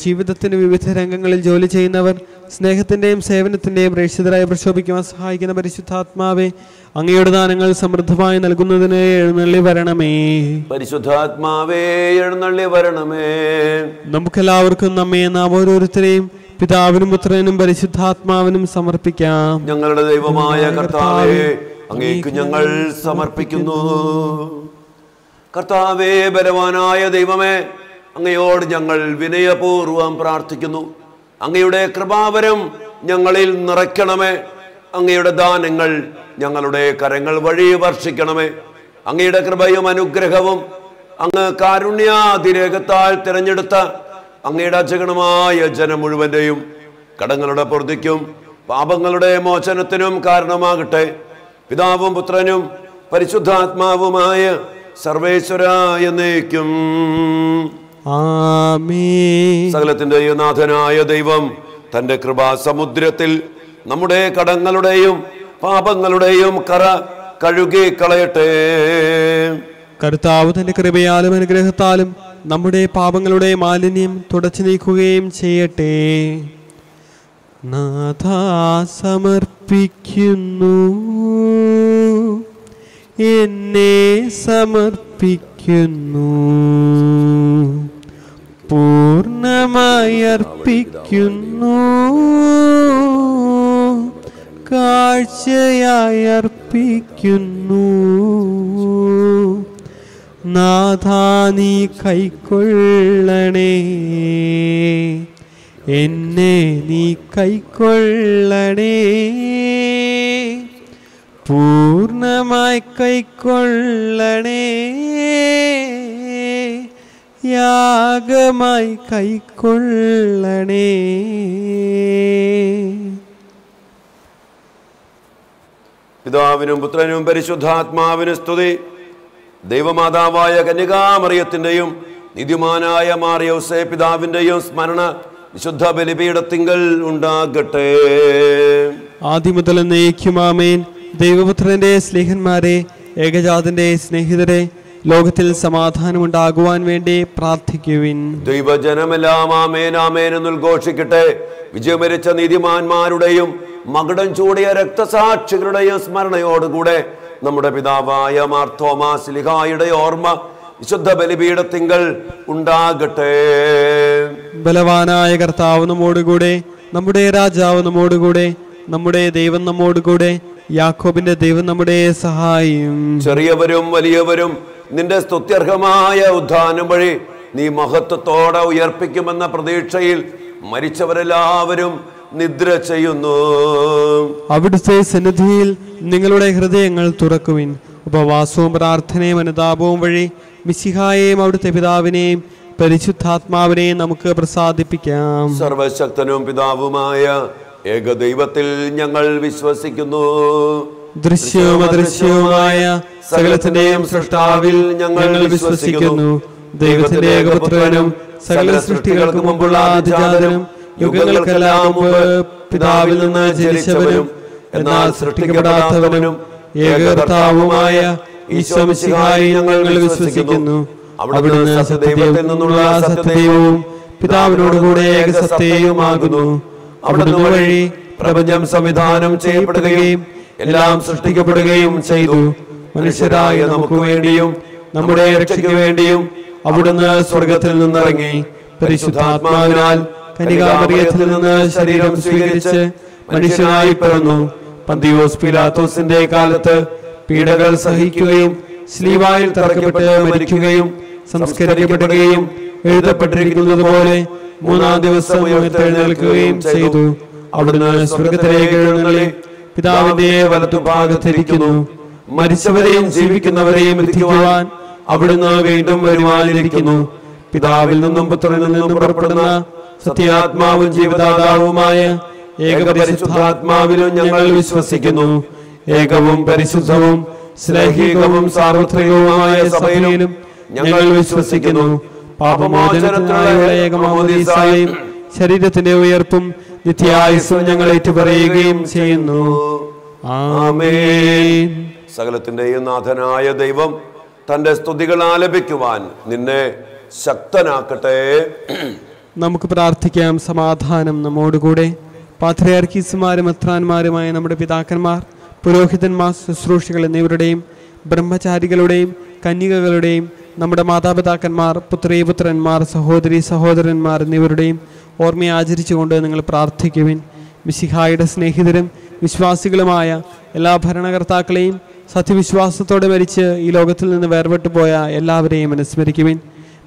ജീവിതത്തിന്റെ വിവിധ രംഗങ്ങളിൽ ജോലി ചെയ്യുന്നവർ സ്നേഹത്തിന്റെയും സേവനത്തിന്റെയും പ്രേക്ഷിതരായി പ്രക്ഷോഭിക്കുവാൻ സഹായിക്കുന്ന പരിശുദ്ധാത്മാവേ അങ്ങയുടെ ദാനങ്ങൾ സമൃദ്ധമായി നൽകുന്നതിന് എഴുന്നള്ളി വരണമേ. പരിശുദ്ധാത്മാവേ എഴുന്നള്ളി വരണമേ. നമുക്കെല്ലാവർക്കും നമ്മെ നാം ഓരോരുത്തരെയും പിതാവിനും പുത്രനും പരിശുദ്ധാത്മാവിനും സമർപ്പിക്കാം. ഞങ്ങളുടെ ദൈവമായ കർത്താവേ അങ്ങേക്ക് ഞങ്ങൾ സമർപ്പിക്കുന്നു. കർത്താവേ ബലവാനായ ദൈവമേ അങ്ങയോട് ഞങ്ങൾ വിനയപൂർവം പ്രാർത്ഥിക്കുന്നു. അങ്ങയുടെ കൃപാവരം ഞങ്ങളിൽ നിറയ്ക്കണമേ. അങ്ങയുടെ ദാനങ്ങൾ ഞങ്ങളുടെ കരങ്ങൾ വഴി വർഷിക്കണമേ. അങ്ങയുടെ കൃപയും അനുഗ്രഹവും അങ്ങ് കാരുണ്യാതിരേഖത്താൽ തിരഞ്ഞെടുത്ത അങ്ങയുടെ അജഗണമായ ജനം മുഴുവന്റെയും കടങ്ങളുടെ പൊറുതിക്കും പാപങ്ങളുടെ മോചനത്തിനും കാരണമാകട്ടെ. പിതാവും പുത്രനും പരിശുദ്ധാത്മാവുമായ സർവേശ്വരായ എന്നേക്കും സകലത്തിന്റെയും സകലത്തിന്റെ നാഥനായ ദൈവം തന്റെ കൃപാസമുദ്രത്തിൽ നമ്മുടെ കടങ്ങളുടെയും പാപങ്ങളുടെയും കറ കഴുകി കളയട്ടെ. കർത്താവ് തന്റെ കൃപയാലും അനുഗ്രഹത്താലും നമ്മുടെ പാപങ്ങളുടെ മാലിന്യം തുടച്ചു നീക്കുകയും ചെയ്യട്ടെ. നാഥ സമർപ്പിക്കുന്നു എന്നെ സമർപ്പിക്കുന്നു. പൂർണമായി അർപ്പിക്കുന്നു. കാഴ്ചയായി അർപ്പിക്കുന്നു. നാഥാ നീ കൈക്കൊള്ളണേ. എന്നെ നീ കൈക്കൊള്ളണേ. പൂർണമായി കൈക്കൊള്ളണേ. യാഗമായി കൈക്കൊള്ളണേ. പിതാവിനും പുത്രനും പരിശുദ്ധാത്മാവിനും സ്തുതി. ദൈവമാതാവായ കന്യകാമറിയത്തിന്റെയും നിധിമാനായ മാറിയോസേ പിതാവിന്റെയും സ്മരണ വിശുദ്ധ ബലിപീഠത്തിങ്കൽ ഉണ്ടാകട്ടെ. ആദ്യം മുതൽ നയിക്കുമാമേൻ ദൈവപുത്രന്റെ സ്നേഹന്മാരെ ഏകജാതന്റെ സ്നേഹിതരെ ലോകത്തിൽ സമാധാനമുണ്ടാകുവാൻ വേണ്ടി പ്രാർത്ഥിക്കുവിൻ. ദൈവജനമെല്ലാം ആമേൻ ആമേൻ എന്ന് ഉദ്ഘോഷിക്കട്ടെ. വിജയമരിച്ച നീതിമാന്മാരുടെയും മകടം ചൂടിയ രക്തസാക്ഷികളുടെയും സ്മരണയോടുകൂടെ നമ്മുടെ പിതാവായ മാർത്തോമാ സ്ലിഹായുടെ ഓർമ്മ വിശുദ്ധ ബലിപീഠത്തിങ്കൾ ഉണ്ടാകട്ടെ. ബലവാനായ കർത്താവ് നമ്മോടുകൂടെ നമ്മുടെ രാജാവ് നമ്മോടുകൂടെ നമ്മുടെ ദൈവം നമ്മോടുകൂടെ യാക്കോബിന്റെ ദൈവം നമ്മുടെ സഹായം ചെറിയവരും വലിയവരും നിന്റെ സ്തുത്യർഹമായ ഉദ്ധാനം വഴി നീ മഹത്വത്തോടെ ഉയർപ്പിക്കുമെന്ന പ്രതീക്ഷയിൽ മരിച്ചവരെല്ലാവരും നിദ്ര ചെയ്യുന്നു. അവിടുത്തെ സന്നിധിയിൽ നിങ്ങളുടെ ഹൃദയങ്ങൾ തുറക്കുവിൻ. ഉപവാസവും പ്രാർത്ഥനയും അനുതാപവും വഴി മിശിഹായെയും അവിടുത്തെ പിതാവിനെയും പരിശുദ്ധാത്മാവിനെയും നമുക്ക് പ്രസാദിപ്പിക്കാം. സർവശക്തനും പിതാവുമായ ഏകദൈവത്തിൽ ഞങ്ങൾ വിശ്വസിക്കുന്നു. ദൃശ്യവും അദൃശ്യവുമായ സകലത്തിന്റെയും സൃഷ്ടാവിൽ ഞങ്ങൾ വിശ്വസിക്കുന്നു. ദൈവത്തിന്റെ ഏകപുത്രനും സകല സൃഷ്ടികൾക്ക് മുമ്പുള്ള ആദിജാതനും യുഗങ്ങൾക്കെല്ലാം പിതാവിൽ നിന്ന് ജനിച്ചവനും എന്നാൽ സൃഷ്ടിക്കപ്പെടാത്തവനും ഏകകർത്താവുമായ ഈശോമിശിഹായി ഞങ്ങൾ വിശ്വസിക്കുന്നു. അവിടുന്ന് സത്യദൈവത്തിൽ നിന്നുള്ള സത്യദൈവവും പിതാവിനോടുകൂടെ ഏകസത്യവുമാകുന്നു അവിടുന്ന് വഴി പ്രപഞ്ചം സംവിധാനം ചെയ്യപ്പെടുകയും എല്ലാം സൃഷ്ടിക്കപ്പെടുകയും ചെയ്തു. മനുഷ്യരായ നമുക്ക് വേണ്ടിയും നമ്മുടെ രക്ഷയ്ക്ക് വേണ്ടിയും അവിടുന്ന് സ്വർഗത്തിൽ നിന്നിറങ്ങി. പരിശുദ്ധാത്മാവിനാൽ കനികാമറിയത്തിൽ നിന്ന് ശരീരം സ്വീകരിച്ച് മനുഷ്യനായി പിറന്നു. പന്തിയോസ് പിലാത്തോസിന്റെ കാലത്ത് പീഡകൾ സഹിക്കുകയും സ്ലീവായിൽ തറക്കപ്പെട്ട് മരിക്കുകയും സംസ്കരിക്കപ്പെടുകയും എഴുതപ്പെട്ടിരിക്കുന്നത് പോലെ മൂന്നാം ദിവസം ഉയർത്തെഴുന്നേൽക്കുകയും ചെയ്തു. അവിടുന്ന് സ്വർഗത്തിലേക്ക് എഴുന്നള്ളി പിതാവിന്റെ വലത്തുഭാഗത്തിരിക്കുന്നു. മരിച്ചവരെയും ജീവിക്കുന്നവരെയും എത്തിക്കുവാൻ അവിടുന്ന് വീണ്ടും വരുവാനിരിക്കുന്നു. പിതാവിൽ നിന്നും പുത്രനിൽ നിന്നും പുറപ്പെടുന്ന സത്യാത്മാവും ജീവദാതാവുമായ ഏകപരിശുദ്ധാത്മാവിലും ഞങ്ങൾ വിശ്വസിക്കുന്നു. ഏകവും പരിശുദ്ധവും സ്നേഹികവും സാർവത്രികവുമായ സഭയിലും ഞങ്ങൾ വിശ്വസിക്കുന്നു. പാപമോചനത്തിനായുള്ള ഏകമോദീസായും ശരീരത്തിന്റെ ഉയർപ്പും നിത്യായുസ്സും ഞങ്ങൾ ഏറ്റുപറയുകയും ചെയ്യുന്നു. ആമേൻ. സകലത്തിന്റെയും നാഥനായ ദൈവം തന്റെ സ്തുതികൾ ആലപിക്കുവാൻ നിന്നെ ശക്തനാക്കട്ടെ. നമുക്ക് പ്രാർത്ഥിക്കാം. സമാധാനം നമ്മോടുകൂടെ. പാത്രിയാർക്കീസുമാരും അത്രാന്മാരുമായ നമ്മുടെ പിതാക്കന്മാർ പുരോഹിതന്മാർ ശുശ്രൂഷികൾ എന്നിവരുടെയും ബ്രഹ്മചാരികളുടെയും കന്യകകളുടെയും നമ്മുടെ മാതാപിതാക്കന്മാർ പുത്രീപുത്രന്മാർ സഹോദരി സഹോദരന്മാർ എന്നിവരുടെയും ഓർമ്മയെ ആചരിച്ചുകൊണ്ട് നിങ്ങൾ പ്രാർത്ഥിക്കുവിൻ. മിശിഹായുടെ സ്നേഹിതരും വിശ്വാസികളുമായ എല്ലാ ഭരണകർത്താക്കളെയും സത്യവിശ്വാസത്തോടെ മരിച്ച് ഈ ലോകത്തിൽ നിന്ന് വേർപെട്ടു പോയ എല്ലാവരെയും അനുസ്മരിക്കുവിൻ.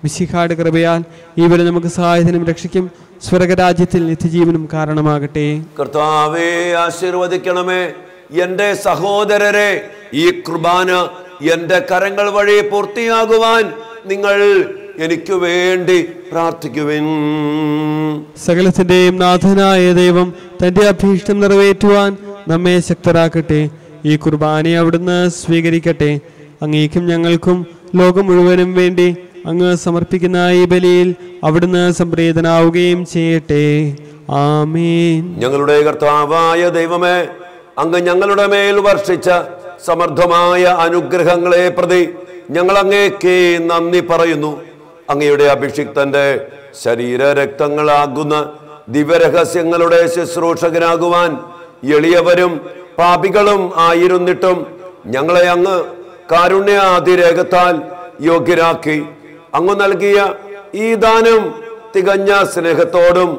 മിശിഹായുടെ കൃപയാൽ ഇവരെ നമുക്ക് സഹായത്തിനും രക്ഷിക്കും സ്വർഗരാജ്യത്തിൽ നിത്യജീവനും കാരണമാകട്ടെ. കർത്താവേ ആശീർവദിക്കണമേ. എന്റെ സഹോദരരെ ഈ കുർബാന എന്റെ കരങ്ങൾ വഴി പൂർത്തിയാകുവാൻ നിങ്ങൾ എനിക്ക് വേണ്ടി പ്രാർത്ഥിക്കുവിൻ. സകലത്തിന്റെയും നാഥനായ ദൈവം തന്റെ അഭീഷ്ടം നിറവേറ്റുവാൻ നമ്മെ ശക്തരാക്കട്ടെ. ഈ കുർബാനയെ അവിടുന്ന് സ്വീകരിക്കട്ടെ. അങ്ങേക്കും ഞങ്ങൾക്കും ലോകം മുഴുവനും വേണ്ടി അങ്ങ് സമർപ്പിക്കുന്ന ഈ ബലിയിൽ അവിടുന്ന് സംപ്രീതനാവുകയും ചെയ്യട്ടെ. ആമീൻ. ഞങ്ങളുടെ കർത്താവായ ദൈവമേ അങ്ങ് ഞങ്ങളുടെ മേൽ വർഷിച്ച സമർത്ഥമായ അനുഗ്രഹങ്ങളെ പ്രതി ഞങ്ങൾ അങ്ങേക്ക് നന്ദി പറയുന്നു. അങ്ങയുടെ അഭിഷിക്തന്റെ ശരീര രക്തങ്ങളാകുന്ന ദിവ്യരഹസ്യങ്ങളുടെ ശുശ്രൂഷകനാകുവാൻ എളിയവരും പാപികളും ആയിരുന്നിട്ടും ഞങ്ങളെ അങ്ങ് കാരുണ്യാതിരേഖത്താൽ യോഗ്യരാക്കി. അങ്ങ് നൽകിയ ഈ ദാനം തികഞ്ഞ സ്നേഹത്തോടും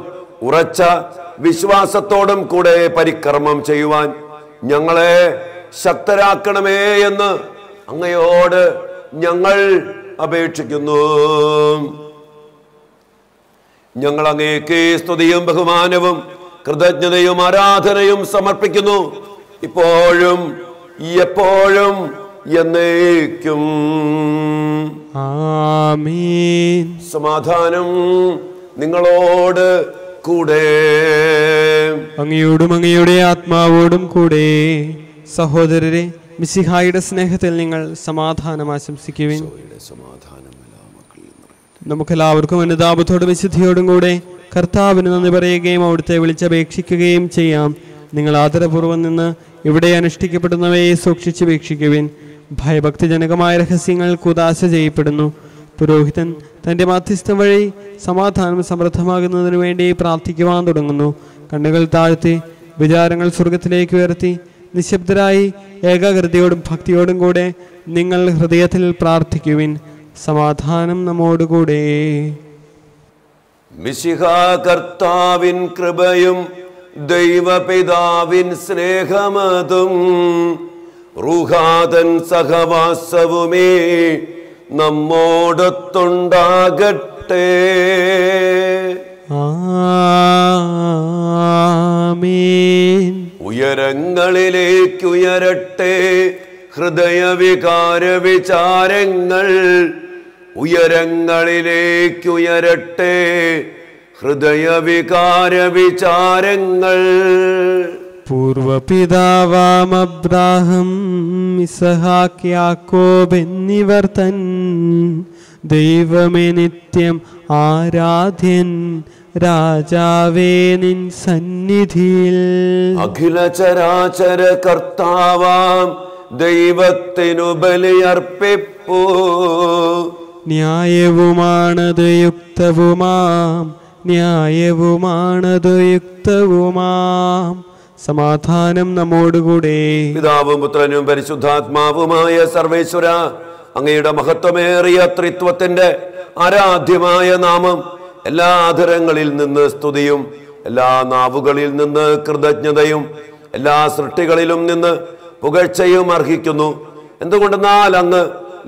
ഉറച്ച വിശ്വാസത്തോടും കൂടെ പരിക്രമം ചെയ്യുവാൻ ഞങ്ങളെ ശക്തരാക്കണമേ എന്ന് അങ്ങയോട് ഞങ്ങൾ അപേക്ഷിക്കുന്നു. ഞങ്ങൾ അങ്ങേക്ക് സ്തുതിയും ബഹുമാനവും കൃതജ്ഞതയും ആരാധനയും സമർപ്പിക്കുന്നു. ഇപ്പോഴും എപ്പോഴും എന്നേക്കും. സമാധാനം നിങ്ങളോട് കൂടെ. അങ്ങയോടും അങ്ങയുടെ ആത്മാവോടും കൂടെ. സഹോദരരെ മിസിഹായുടെ സ്നേഹത്തിൽ നിങ്ങൾ സമാധാനം ആശംസിക്കുവിൻ. നമുക്കെല്ലാവർക്കും അനുതാപത്തോടും വിശുദ്ധിയോടും കൂടെ കർത്താവിന് നന്ദി പറയുകയും അവിടുത്തെ വിളിച്ചപേക്ഷിക്കുകയും ചെയ്യാം. നിങ്ങൾ ആദരപൂർവം നിന്ന് ഇവിടെ അനുഷ്ഠിക്കപ്പെടുന്നവയെ സൂക്ഷിച്ചു വീക്ഷിക്കുവിൻ. ഭയഭക്തിജനകമായ രഹസ്യങ്ങൾ കുദാശ ചെയ്യപ്പെടുന്നു. പുരോഹിതൻ തന്റെ മാധ്യസ്ഥം വഴി സമാധാനം സമൃദ്ധമാകുന്നതിനു വേണ്ടി പ്രാർത്ഥിക്കുവാൻ തുടങ്ങുന്നു. കണ്ണുകൾ താഴ്ത്തി വിചാരങ്ങൾ സ്വർഗത്തിലേക്ക് ഉയർത്തി നിശബ്ദരായി ഏകാഗ്രതയോടും ഭക്തിയോടും കൂടെ നിങ്ങൾ ഹൃദയത്തിൽ പ്രാർത്ഥിക്കുവിൻ. സമാധാനം നമ്മോടുകൂടെ. കർത്താവിൻ കൃപയും ദൈവപിതാവിൻ സ്നേഹമതും. സഹവാസവുമേ നമ്മോടൊത്തുണ്ടാകട്ടെ. ആമീൻ. ഉയരങ്ങളിലേക്കുയരട്ടെ ഹൃദയവികാര വിചാരങ്ങൾ ഉയരങ്ങളിലേക്കുയരട്ടെ ഹൃദയവികാര വിചാരങ്ങൾ പൂർവപിതാവാം അബ്രാഹം ഇസഹാക്ക് യാക്കോബ് എന്നിവർ തൻ ദൈവമേ നിത്യം ആരാധ്യൻ രാജാവേ നിൻ സന്നിധിയിൽ. അഖില ചരാചര കർത്താവാം ദൈവത്തിനു ബലിയർപ്പിപ്പൂ. ന്യായവുമാണത് യുക്തവുമാം ന്യായവുമാണത് യുക്തവുമാം. സമാധാനം നമ്മോടുകൂടെ. പിതാവും പുത്രനും പരിശുദ്ധാത്മാവുമായ സർവേശ്വര അങ്ങയുടെ മഹത്വമേറിയ ത്രിത്വത്തിന്റെ ആരാധ്യമായ നാമം എല്ലാ ആധരങ്ങളിൽ നിന്ന് സ്തുതിയും എല്ലാ നാവുകളിൽ നിന്ന് കൃതജ്ഞതയും എല്ലാ സൃഷ്ടികളിലും നിന്ന് പുകഴ്ചയും അർഹിക്കുന്നു. എന്തുകൊണ്ടെന്നാൽ അങ്ങ്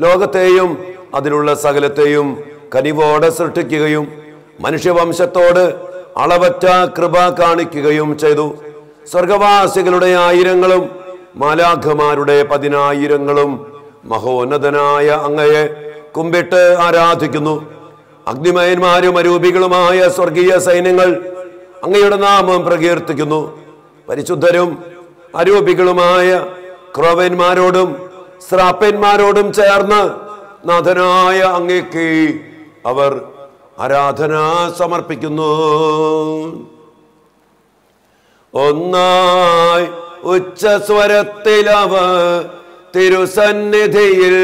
ലോകത്തെയും അതിലുള്ള സകലത്തെയും കനിവോടെ സൃഷ്ടിക്കുകയും മനുഷ്യവംശത്തോട് അളവറ്റ കൃപ കാണിക്കുകയും ചെയ്തു. സ്വർഗവാസികളുടെ ആയിരങ്ങളും മാലാഖമാരുടെ പതിനായിരങ്ങളും മഹോന്നതനായ അങ്ങയെ കുമ്പിട്ട് ആരാധിക്കുന്നു. അഗ്നിമയന്മാരും അരൂപികളുമായ സ്വർഗീയ സൈന്യങ്ങൾ അങ്ങയുടെ നാമം പ്രകീർത്തിക്കുന്നു. പരിശുദ്ധരും അരൂപികളുമായ ക്രോവന്മാരോടും ശ്രാപ്പന്മാരോടും ചേർന്ന് നാഥനായ അങ്ങേക്ക് അവർ ആരാധന സമർപ്പിക്കുന്നു. ഒന്നായി ഉച്ചസ്വരത്തിലവ തിരുസന്നിധിയിൽ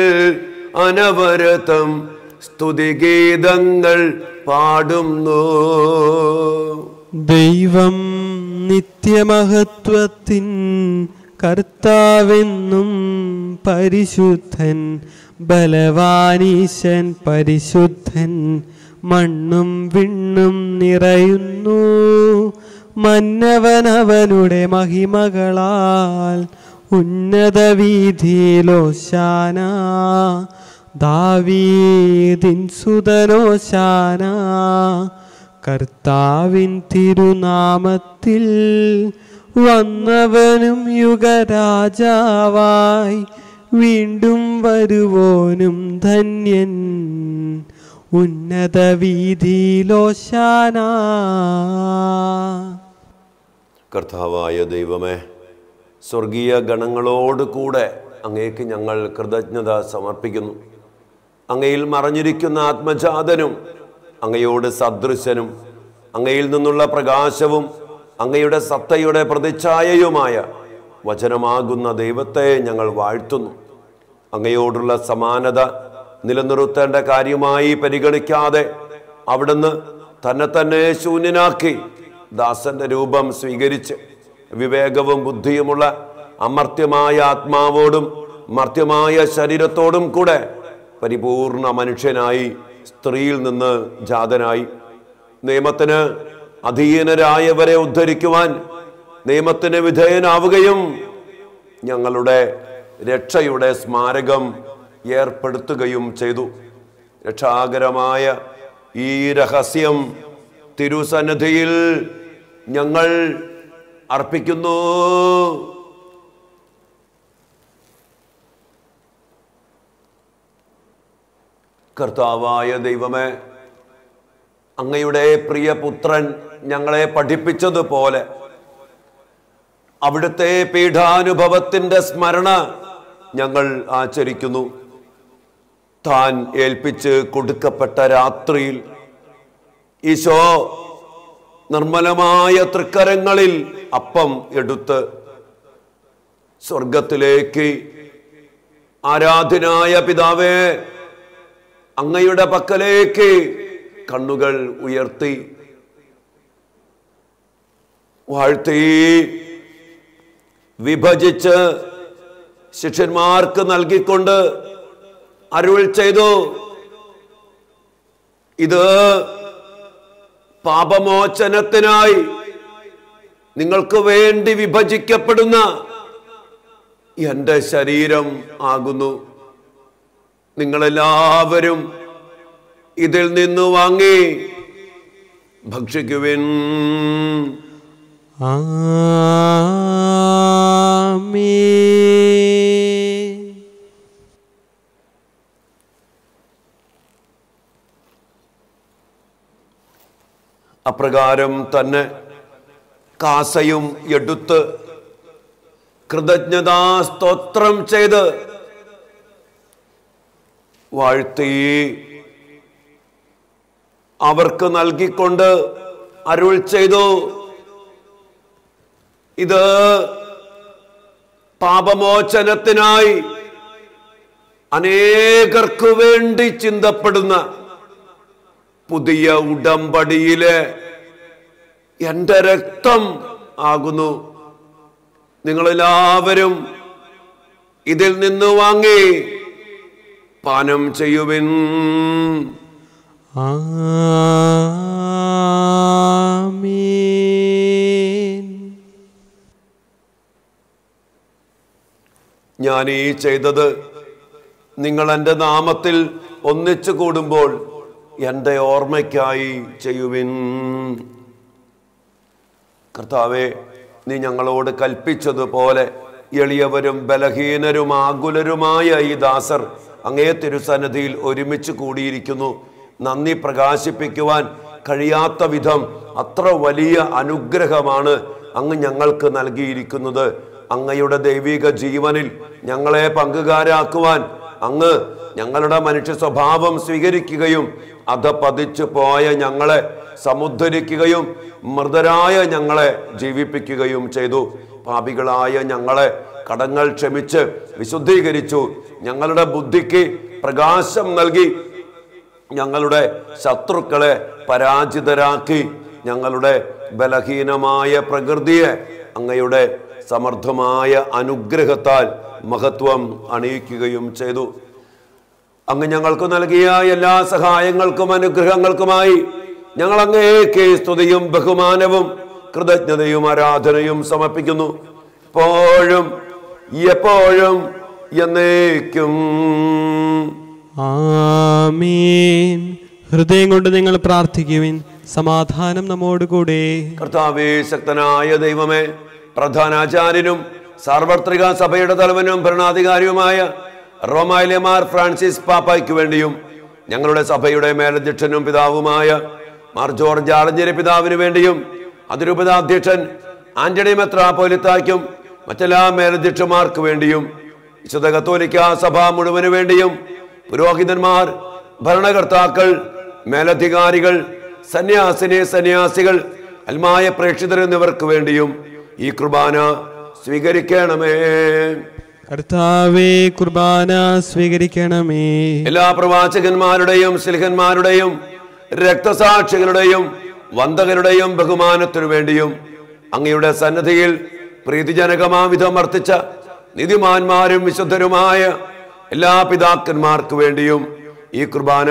അനവരതം സ്തുതിഗീതങ്ങൾ പാടുന്നു. ദൈവം നിത്യമഹത്വത്തിൻ കർത്താവെന്നും പരിശുദ്ധൻ ബലവാനീശൻ പരിശുദ്ധൻ മണ്ണും വിണ്ണും നിറയുന്നു. മന്നവനവനുടെ മഹിമകളാൽ ഉന്നത വീതിയിലോശാന ദാവീദിൻ സുതനോശാന. കർത്താവിൻ തിരുനാമത്തിൽ വന്നവനും യുഗരാജാവായി വീണ്ടും വരുവോനും ധന്യൻ. ഉന്നത വീതിയിലോശാന കർത്താവായ ദൈവമേ സ്വർഗീയ ഗണങ്ങളോട് കൂടെ അങ്ങേക്ക് ഞങ്ങൾ കൃതജ്ഞത സമർപ്പിക്കുന്നു. അങ്ങയിൽ മറഞ്ഞിരിക്കുന്ന ആത്മജാതനും അങ്ങയോട് സദൃശനും അങ്ങയിൽ നിന്നുള്ള പ്രകാശവും അങ്ങയുടെ സത്തയുടെ പ്രതിച്ഛായയുമായ വചനമാകുന്ന ദൈവത്തെ ഞങ്ങൾ വാഴ്ത്തുന്നു. അങ്ങയോടുള്ള സമാനത നിലനിർത്തേണ്ട കാര്യമായി പരിഗണിക്കാതെ അവിടുന്ന് തന്നെ തന്നെ ശൂന്യനാക്കി ദാസന്റെ രൂപം സ്വീകരിച്ച് വിവേകവും ബുദ്ധിയുമുള്ള അമർത്യമായ ആത്മാവോടും മർത്യമായ ശരീരത്തോടും കൂടെ പരിപൂർണ മനുഷ്യനായി സ്ത്രീയിൽ നിന്ന് ജാതനായി. നിയമത്തിന് അധീനരായവരെ ഉദ്ധരിക്കുവാൻ നിയമത്തിന് വിധേയനാവുകയും ഞങ്ങളുടെ രക്ഷയുടെ സ്മാരകം ഏർപ്പെടുത്തുകയും ചെയ്തു. രക്ഷാകരമായ ഈ രഹസ്യം തിരുസന്നിധിയിൽ ഞങ്ങൾ അർപ്പിക്കുന്നു. കർത്താവായ ദൈവമേ അങ്ങയുടെ പ്രിയ പുത്രൻ ഞങ്ങളെ പഠിപ്പിച്ചതുപോലെ അവിടുത്തെ പീഠാനുഭവത്തിന്റെ സ്മരണ ഞങ്ങൾ ആചരിക്കുന്നു. താൻ ഏൽപ്പിച്ച് കൊടുക്കപ്പെട്ട രാത്രിയിൽ ഈശോ നിർമ്മലമായ തൃക്കരങ്ങളിൽ അപ്പം എടുത്ത് സ്വർഗത്തിലേക്ക് ആരാധനായ പിതാവേ അങ്ങയുടെ പക്കലേക്ക് കണ്ണുകൾ ഉയർത്തി. വാഴ്ത്തി. വിഭജിച്ച് ശിഷ്യന്മാർക്ക് നൽകിക്കൊണ്ട് അരുൾ ചെയ്തു. ഇത് പാപമോചനത്തിനായി നിങ്ങൾക്ക് വേണ്ടി വിഭജിക്കപ്പെടുന്ന എന്റെ ശരീരം ആകുന്നു. നിങ്ങളെല്ലാവരും ഇതിൽ നിന്ന് വാങ്ങി ഭക്ഷിക്കുവിൻ. ആമേൻ. അപ്രകാരം തന്നെ കാസയും എടുത്ത് കൃതജ്ഞതാ സ്തോത്രം ചെയ്ത് വാഴ്ത്തി അവർക്ക് നൽകിക്കൊണ്ട് അരുൾ ചെയ്തു. ഇത് പാപമോചനത്തിനായി അനേകർക്കു വേണ്ടി ചിന്തപ്പെടുന്ന പുതിയ ഉടമ്പടിയിലെ എന്റെ രക്തം ആകുന്നു. നിങ്ങളെല്ലാവരും ഇതിൽ നിന്ന് വാങ്ങി പാനം ചെയ്യുവിൻ. ഞാൻ ഈ ചെയ്തത് നിങ്ങൾ എന്റെ നാമത്തിൽ ഒന്നിച്ചു കൂടുമ്പോൾ എന്റെ ഓർമ്മയ്ക്കായി ചെയ്യുവിൻ. കർത്താവെ നീ ഞങ്ങളോട് കൽപ്പിച്ചതുപോലെ എളിയവരും ബലഹീനരും ആകുലരുമായ ഈ ദാസർ അങ്ങേ തിരുസന്നിധിയിൽ ഒരുമിച്ച് കൂടിയിരിക്കുന്നു. നന്ദി പ്രകാശിപ്പിക്കുവാൻ കഴിയാത്ത വിധം അത്ര വലിയ അനുഗ്രഹമാണ് അങ്ങ് ഞങ്ങൾക്ക് നൽകിയിരിക്കുന്നത്. അങ്ങയുടെ ദൈവിക ജീവനിൽ ഞങ്ങളെ പങ്കുകാരാക്കുവാൻ അങ്ങ് ഞങ്ങളുടെ മനുഷ്യ സ്വഭാവം സ്വീകരിക്കുകയും അത് പതിച്ചു പോയ ഞങ്ങളെ സമുദ്ധരിക്കുകയും മൃതരായ ഞങ്ങളെ ജീവിപ്പിക്കുകയും ചെയ്തു. പാപികളായ ഞങ്ങളെ കടങ്ങൾ ക്ഷമിച്ച് വിശുദ്ധീകരിച്ചു. ഞങ്ങളുടെ ബുദ്ധിക്ക് പ്രകാശം നൽകി. ഞങ്ങളുടെ ശത്രുക്കളെ പരാജിതരാക്കി. ഞങ്ങളുടെ ബലഹീനമായ പ്രകൃതിയെ അങ്ങയുടെ സമർത്ഥമായ അനുഗ്രഹത്താൽ മഹത്വം അണിയിക്കുകയും ചെയ്തു. അങ്ങ് ഞങ്ങൾക്ക് നൽകിയ എല്ലാ സഹായങ്ങൾക്കും അനുഗ്രഹങ്ങൾക്കുമായി ഞങ്ങൾ അങ്ങേക്ക് സ്തുതിയും ബഹുമാനവും കൃതജ്ഞതയും ആരാധനയും സമർപ്പിക്കുന്നു. എപ്പോഴും എപ്പോഴും എന്നേക്കും. ആമീൻ. ഹൃദയം കൊണ്ട് നിങ്ങൾ പ്രാർത്ഥിക്കുവിൻ. സമാധാനം നമ്മോടുകൂടെ. കർത്താവേ ശക്തനായ ദൈവമേ പ്രധാനാചാര്യനും സാർവത്രിക സഭയുടെ തലവനും ഭരണാധികാരിയുമായ റോമായിലെമാർ ഫ്രാൻസിസ് പാപ്പയ്ക്ക് വേണ്ടിയും ഞങ്ങളുടെ സഭയുടെ മേലധ്യക്ഷനും പിതാവുമായ മാർ ജോർജ് ആളഞ്ചേരി പിതാവിന് വേണ്ടിയും അതിരൂപതാധ്യക്ഷൻ ആന്റണി മെത്രാപോലിത്തായ്ക്കും മറ്റെല്ലാ മേലധ്യക്ഷന്മാർക്ക് വേണ്ടിയും വിശുദ്ധ കത്തോലിക്ക സഭ മുഴുവൻ വേണ്ടിയും പുരോഹിതന്മാർ ഭരണകർത്താക്കൾ മേലധികാരികൾ സന്യാസിനി സന്യാസികൾ അൽമായ പ്രേക്ഷിതർ എന്നിവർക്ക് വേണ്ടിയും ഈ കുർബാന സ്വീകരിക്കണമേ. കർത്താവേ കുർബാന സ്വീകരിക്കണമേ. എല്ലാ പ്രവാചകന്മാരുടെയും സിൽഹന്മാരുടെയും രക്തസാക്ഷികളുടെയും വന്ദകരുടെയും ബഹുമാനത്തിനു വേണ്ടിയും അങ്ങയുടെ സന്നദ്ധിയിൽ പ്രീതിജനകമാവിധം അർത്ഥിച്ച നിധിമാന്മാരും വിശുദ്ധരുമായ എല്ലാ പിതാക്കന്മാർക്ക് വേണ്ടിയും ഈ കുർബാന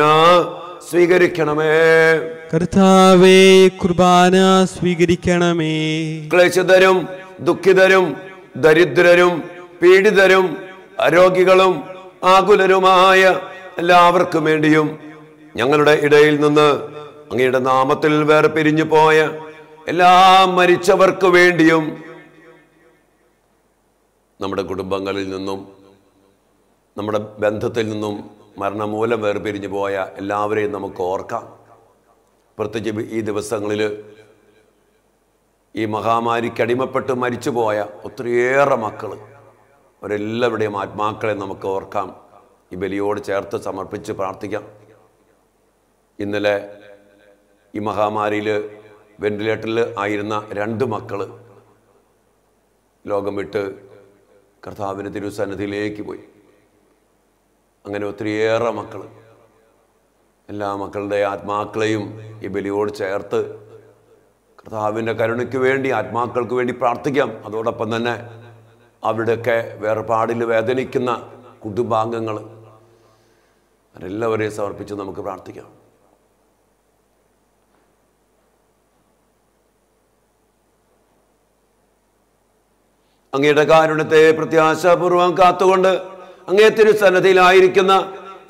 സ്വീകരിക്കണമേ. കർത്താവേ കുർബാന സ്വീകരിക്കണമേ. ക്ലേശിതരും ദുഃഖിതരും ദരിദ്രരും പീഡിതരും രോഗികളും ആകുലരുമായ എല്ലാവർക്കും വേണ്ടിയും ഞങ്ങളുടെ ഇടയിൽ നിന്ന് അങ്ങയുടെ നാമത്തിൽ വേർപിരിഞ്ഞു പോയ എല്ലാ മരിച്ചവർക്ക് വേണ്ടിയും നമ്മുടെ കുടുംബങ്ങളിൽ നിന്നും നമ്മുടെ ബന്ധത്തിൽ നിന്നും മരണമൂലം വേർ വേർപിരിഞ്ഞു പോയ എല്ലാവരെയും നമുക്ക് ഓർക്കാം. പ്രത്യേകിച്ച് ഈ ദിവസങ്ങളിൽ ഈ മഹാമാരിക്ക് അടിമപ്പെട്ട് മരിച്ചുപോയ ഒത്തിരിയേറെ മക്കൾ അവരെല്ലാവരുടെയും ആത്മാക്കളെ നമുക്ക് ഓർക്കാം. ഈ ബലിയോട് ചേർത്ത് സമർപ്പിച്ച് പ്രാർത്ഥിക്കാം. ഇന്നലെ ഈ മഹാമാരിയിൽ വെന്റിലേറ്ററിൽ ആയിരുന്ന രണ്ട് മക്കൾ ലോകം വിട്ട് കർത്താവിന് തിരുസന്നിധിയിലേക്ക് പോയി. അങ്ങനെ ഒത്തിരിയേറെ മക്കൾ എല്ലാ മക്കളുടെ ആത്മാക്കളെയും ഈ ബലിയോട് ചേർത്ത് കർത്താവിന്റെ കരുണയ്ക്ക് വേണ്ടി ആത്മാക്കൾക്ക് വേണ്ടി പ്രാർത്ഥിക്കാം. അതോടൊപ്പം തന്നെ അവിടെയൊക്കെ വേർപാടിൽ വേദനിക്കുന്ന കുടുംബാംഗങ്ങൾ. അവരെല്ലാവരെയും സമർപ്പിച്ച് നമുക്ക് പ്രാർത്ഥിക്കാം. അങ്ങയുടെ കാരുണ്യത്തെ പ്രത്യാശാപൂർവം കാത്തുകൊണ്ട് അങ്ങേ തിരുസന്നതിയിലായിരിക്കുന്ന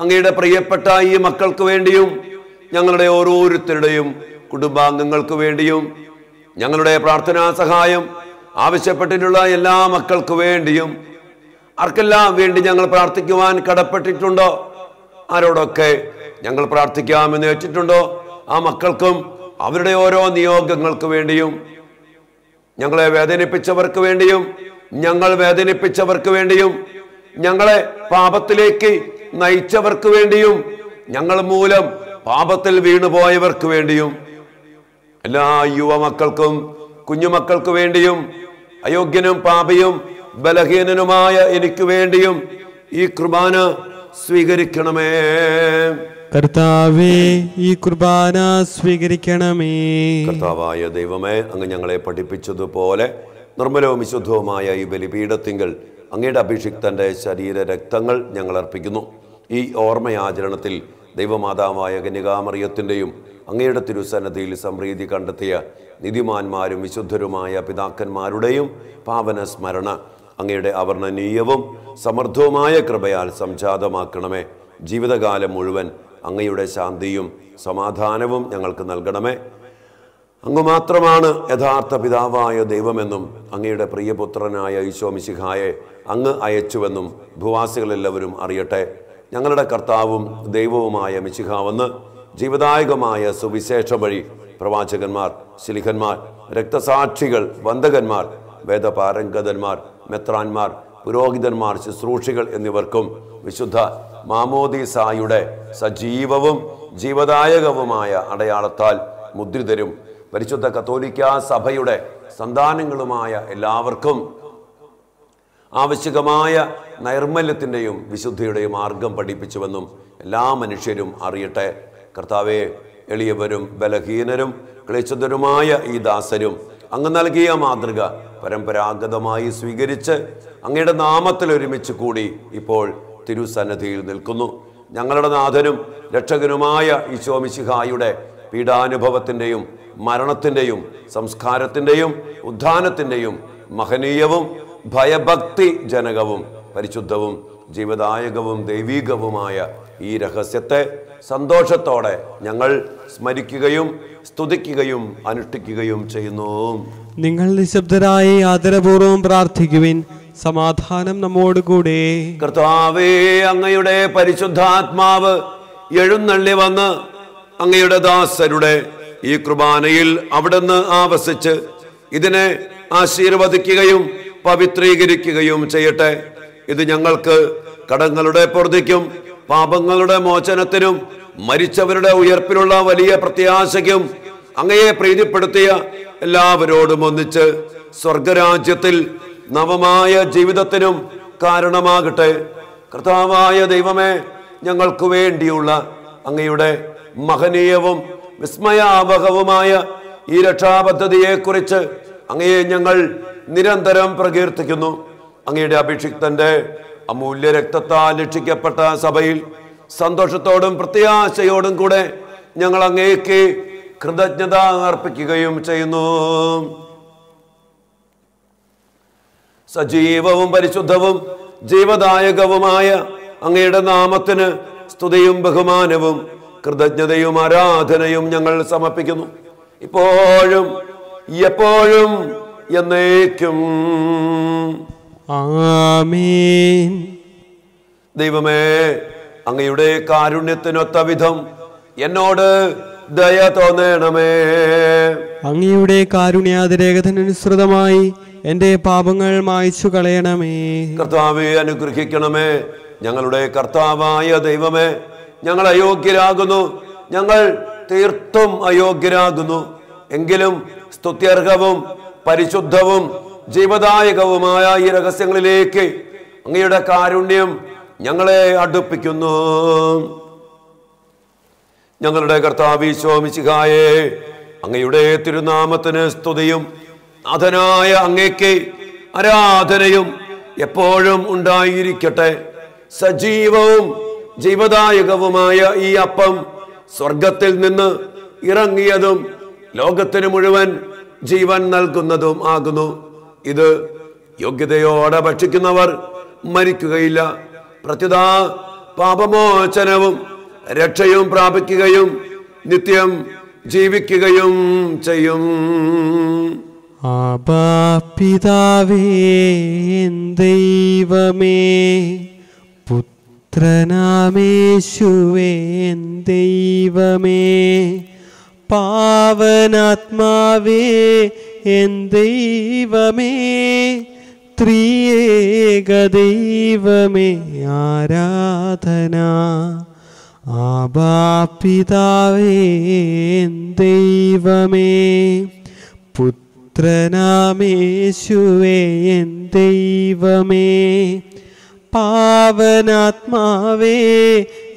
അങ്ങയുടെ പ്രിയപ്പെട്ട ഈ മക്കൾക്ക് വേണ്ടിയും ഞങ്ങളുടെ ഓരോരുത്തരുടെയും കുടുംബാംഗങ്ങൾക്ക് വേണ്ടിയും ഞങ്ങളുടെ പ്രാർത്ഥനാ സഹായം ആവശ്യപ്പെട്ടിട്ടുള്ള എല്ലാ മക്കൾക്ക് വേണ്ടിയും ആർക്കെല്ലാം വേണ്ടി ഞങ്ങൾ പ്രാർത്ഥിക്കുവാൻ കടപ്പെട്ടിട്ടുണ്ടോ? ആരോടൊക്കെ ഞങ്ങൾ പ്രാർത്ഥിക്കാമെന്ന് വെച്ചിട്ടുണ്ടോ? ആ മക്കൾക്കും അവരുടെ ഓരോ നിയോഗങ്ങൾക്ക് വേണ്ടിയും ഞങ്ങളെ വേദനിപ്പിച്ചവർക്ക് വേണ്ടിയും ഞങ്ങൾ വേദനിപ്പിച്ചവർക്ക് വേണ്ടിയും ഞങ്ങളെ പാപത്തിലേക്ക് നയിച്ചവർക്ക് വേണ്ടിയും ഞങ്ങൾ മൂലം പാപത്തിൽ വീണുപോയവർക്ക് വേണ്ടിയും എല്ലാ യുവമക്കൾക്കും കുഞ്ഞുമക്കൾക്ക് വേണ്ടിയും അയോഗ്യനും പാപയും ബലഹീനനുമായ എനിക്ക് വേണ്ടിയും ഈ കുർബാന സ്വീകരിക്കണമേ. കർത്താവേ ഈ കുർബാന സ്വീകരിക്കണമേ. കർത്താവായ ദൈവമേ അങ്ങ് ഞങ്ങളെ പഠിപ്പിച്ചതുപോലെ നിർമ്മലവും വിശുദ്ധവുമായ ഈ ബലിപീഠത്തിങ്കൽ അങ്ങയുടെ അഭിഷിക്തന്റെ ശരീര രക്തങ്ങൾ ഞങ്ങൾ അർപ്പിക്കുന്നു. ഈ ഓർമ്മയാചരണത്തിൽ ദൈവമാതാവായ കന്യകാമറിയത്തിന്റെയും അങ്ങയുടെ തിരുസന്നതിയിൽ സംപ്രീതി കണ്ടെത്തിയ നിധിമാന്മാരും വിശുദ്ധരുമായ പിതാക്കന്മാരുടെയും പാവന സ്മരണ അങ്ങയുടെ അവർണനീയവും സമർത്ഥവുമായ കൃപയാൽ സംജാതമാക്കണമേ. ജീവിതകാലം മുഴുവൻ അങ്ങയുടെ ശാന്തിയും സമാധാനവും ഞങ്ങൾക്ക് നൽകണമേ. അങ്ങ് മാത്രമാണ് യഥാർത്ഥ പിതാവായ ദൈവമെന്നും അങ്ങയുടെ പ്രിയപുത്രനായ ഈശോ മിശിഹായെ അങ്ങ് അയച്ചുവെന്നും ഭൂവാസികളെല്ലാവരും അറിയട്ടെ. ഞങ്ങളുടെ കർത്താവും ദൈവവുമായ മിശിഹാവെന്ന് ജീവദായകമായ സുവിശേഷ വഴി പ്രവാചകന്മാർ ശിലിഖന്മാർ രക്തസാക്ഷികൾ വന്ദകന്മാർ വേദപാരംഗതന്മാർ മെത്രാന്മാർ പുരോഹിതന്മാർ ശുശ്രൂഷികൾ എന്നിവർക്കും വിശുദ്ധ മാമോദീസായുടെ സജീവവും ജീവദായകവുമായ അടയാളത്താൽ മുദ്രിതരും പരിശുദ്ധ കത്തോലിക്ക സഭയുടെ സന്താനങ്ങളുമായ എല്ലാവർക്കും ആവശ്യകമായ നൈർമല്യത്തിന്റെയും വിശുദ്ധിയുടെയും മാർഗം പഠിപ്പിച്ചുവെന്നും എല്ലാ മനുഷ്യരും അറിയട്ടെ. കർത്താവെ എളിയവരും ബലഹീനരും ക്ലേശിതരുമായ ഈ ദാസരും അങ്ങ് നൽകിയ മാതൃക പരമ്പരാഗതമായി സ്വീകരിച്ച് അങ്ങയുടെ നാമത്തിൽ ഒരുമിച്ച് കൂടി ഇപ്പോൾ തിരുസന്നധിയിൽ നിൽക്കുന്നു. ഞങ്ങളുടെ നാഥനും രക്ഷകനുമായ ഈശോമിശിഹായുടെ പീഡാനുഭവത്തിന്റെയും മരണത്തിന്റെയും സംസ്കാരത്തിന്റെയും ഉദ്ധാനത്തിന്റെയും മഹനീയവും ഭയഭക്തി ജനകവും പരിശുദ്ധവും ജീവദായകവും ദൈവീകവുമായ ഈ രഹസ്യത്തെ സന്തോഷത്തോടെ ഞങ്ങൾ സ്മരിക്കുകയും സ്തുതിക്കുകയും അനുഷ്ഠിക്കുകയും ചെയ്യുന്നു. നിങ്ങൾ നിശബ്ദരായി ആദരപൂർവം പ്രാർത്ഥിക്കുവിൻ. സമാധാനം നമ്മോടുകൂടെ കർത്താവേ അങ്ങയുടെ പരിശുദ്ധാത്മാവ് എഴുന്നള്ളി വന്ന് അങ്ങയുടെ ദാസരുടെ ഈ കുർബാനയിൽ അവിടുന്ന് ആവസിച്ച് ഇതിനെ ആശീർവദിക്കുകയും പവിത്രീകരിക്കുകയും ചെയ്യട്ടെ. ഇത് ഞങ്ങൾക്ക് കടങ്ങളുടെ പൊറുതിക്കും പാപങ്ങളുടെ മോചനത്തിനും മരിച്ചവരുടെ ഉയർപ്പിലുള്ള വലിയ പ്രത്യാശയ്ക്കും അങ്ങയെ പ്രീതിപ്പെടുത്തിയ എല്ലാവരോടും ഒന്നിച്ച് സ്വർഗരാജ്യത്തിൽ നവമായ ജീവിതത്തിനും കാരണമാകട്ടെ. കർത്താവായ ദൈവമേ ഞങ്ങൾക്ക് വേണ്ടിയുള്ള അങ്ങയുടെ മഹനീയവും വിസ്മയാവഹവുമായ ഈ രക്ഷാപദ്ധതിയെക്കുറിച്ച് അങ്ങയെ ഞങ്ങൾ നിരന്തരം പ്രകീർത്തിക്കുന്നു. അങ്ങയുടെ അഭിഷിക്തന്റെ അമൂല്യ രക്തത്താൽ രക്ഷിക്കപ്പെട്ട സഭയിൽ സന്തോഷത്തോടും പ്രത്യാശയോടും കൂടെ ഞങ്ങൾ അങ്ങേക്ക് കൃതജ്ഞത അർപ്പിക്കുകയും ചെയ്യുന്നു. സജീവവും പരിശുദ്ധവും ജീവദായകവുമായ അങ്ങയുടെ നാമത്തിന് സ്തുതിയും ബഹുമാനവും കൃതജ്ഞതയും ആരാധനയും ഞങ്ങൾ സമർപ്പിക്കുന്നു. ഇപ്പോഴും എപ്പോഴും എന്നേക്കും. ആമീൻ. ദൈവമേ അങ്ങയുടെ കാരുണ്യത്തിനൊത്ത വിധം എന്നോട് ദയ തോന്നണമേ. അങ്ങയുടെ കാരുണ്യാതിരേഖതനുസൃതമായി എന്റെ പാപങ്ങൾ മായ്ച്ചു കളയണമേ. കർത്താവെ അനുഗ്രഹിക്കണമേ. ഞങ്ങളുടെ കർത്താവായ ദൈവമേ ഞങ്ങൾ അയോഗ്യരാകുന്നു. ഞങ്ങൾ തീർത്തും അയോഗ്യരാകുന്നു. എങ്കിലും സ്തുത്യർഹവും പരിശുദ്ധവും ജീവദായകവുമായ ഈ രഹസ്യങ്ങളിലേക്ക് അങ്ങയുടെ കാരുണ്യം ഞങ്ങളെ അടുപ്പിക്കുന്നു. ഞങ്ങളുടെ കർത്താവീശോമിശിഹായെ അങ്ങയുടെ തിരുനാമത്തിന് സ്തുതിയും നാഥനായ അങ്ങയ്ക്ക് ആരാധനയും എപ്പോഴും ഉണ്ടായിരിക്കട്ടെ. സജീവവും ജീവദായകവുമായ ഈ അപ്പം സ്വർഗത്തിൽ നിന്ന് ഇറങ്ങിയതും ലോകത്തിന് മുഴുവൻ ജീവൻ നൽകുന്നതും ആകുന്നു. ഇത് യോഗ്യതയോടെ ഭക്ഷിക്കുന്നവർ മരിക്കുകയില്ല. പ്രത്യുതാ പാപമോചനവും രക്ഷയും പ്രാപിക്കുകയും നിത്യം ജീവിക്കുകയും ചെയ്യും. പിതാവേ ദൈവമേ പുത്രനാമേശുവേ ദൈവമേ പാവനാത്മാവേ എൻ ദൈവമേ ത്രിയേക ദൈവമേ ആരാധന. ആബാപിതാവേ ദൈവമേ പുത്രനാമേശുവേ എൻ ദൈവമേ. പാവനാത്മാവേ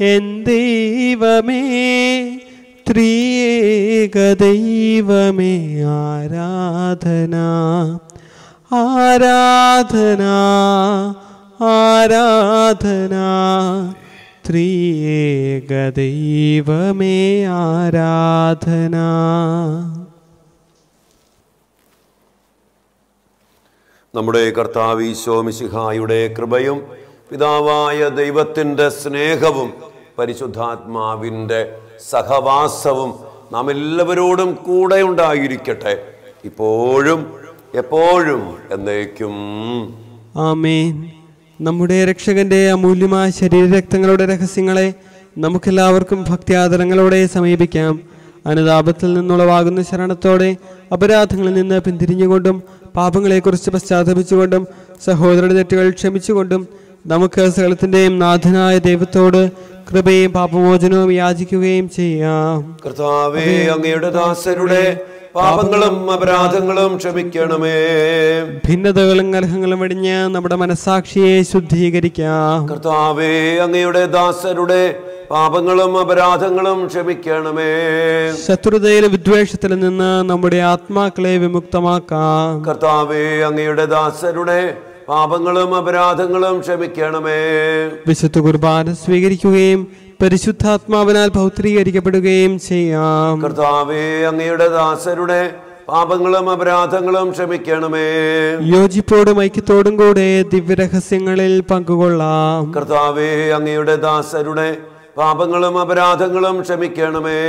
എൻ ദൈവമേ ത്രിയേക ദൈവമേ ആരാധന ആരാധന ആരാധന. ത്രീകദൈവമേ ദൈവമേ ആരാധന. നമ്മുടെ കർത്താവീശോമിശിഹായുടെ കൃപയും പിതാവായ ദൈവത്തിന്റെ സ്നേഹവും പരിശുദ്ധാത്മാവിന്റെ സഹവാസവും നാം എല്ലാവരോടും കൂടെ ഉണ്ടായിരിക്കട്ടെ. ഇപ്പോഴും എപ്പോഴും എന്നേക്കും. ആമേൻ. നമ്മുടെ രക്ഷകന്റെ അമൂല്യമായ ശരീരരക്തങ്ങളുടെ രഹസ്യങ്ങളെ നമുക്കെല്ലാവർക്കും ഭക്തിയാദരങ്ങളോടെ സമീപിക്കാം. അനുതാപത്തിൽ നിന്നുളവാകുന്ന ശരണത്തോടെ അപരാധങ്ങളിൽ നിന്ന് പിന്തിരിഞ്ഞുകൊണ്ടും പാപങ്ങളെക്കുറിച്ച് പശ്ചാത്തപിച്ചുകൊണ്ടും സഹോദരന്റെ തെറ്റുകൾ ക്ഷമിച്ചുകൊണ്ടും നമുക്ക് സകലത്തിന്റെയും നാഥനായ ദൈവത്തോട് കൃപയും പാപമോചനവും യാചിക്കുകയും ചെയ്യാം. കർത്താവേ അങ്ങയുടെ ദാസരുടെ പാപങ്ങളും അപരാധങ്ങളും ക്ഷമിക്കണമേ. ഭിന്നതകളും കലഹങ്ങളും വെടിഞ്ഞ് നമ്മുടെ മനസാക്ഷിയെ ശുദ്ധീകരിക്കാം. കർത്താവേ അങ്ങയുടെ ദാസരുടെ പാപങ്ങളും അപരാധങ്ങളും ക്ഷമിക്കണമേ. ശത്രുതയിലെ വിദ്വേഷത്തിൽ നിന്ന് നമ്മുടെ ആത്മാക്കളെ വിമുക്തമാക്കാം. കർത്താവേ അങ്ങയുടെ ദാസരുടെ പാപങ്ങളും അപരാധങ്ങളും ക്ഷമിക്കണമേ. വിശുദ്ധ കുർബാന സ്വീകരിക്കുകയും പരിശുദ്ധാത്മാവിനാൽ ഭൗത്രീകരിക്കപ്പെടുകയും ചെയ്യാം. കർത്താവേ അങ്ങയുടെ ദാസരുടെ പാപങ്ങളും അപരാധങ്ങളും ക്ഷമിക്കണമേ. യോജിപ്പോടും ഐക്യത്തോടും കൂടെ ദിവ്യരഹസ്യങ്ങളിൽ പങ്കുകൊള്ളാം. കർത്താവേ അങ്ങയുടെ ദാസരുടെ പാപങ്ങളും അപരാധങ്ങളും ക്ഷമിക്കണമേ.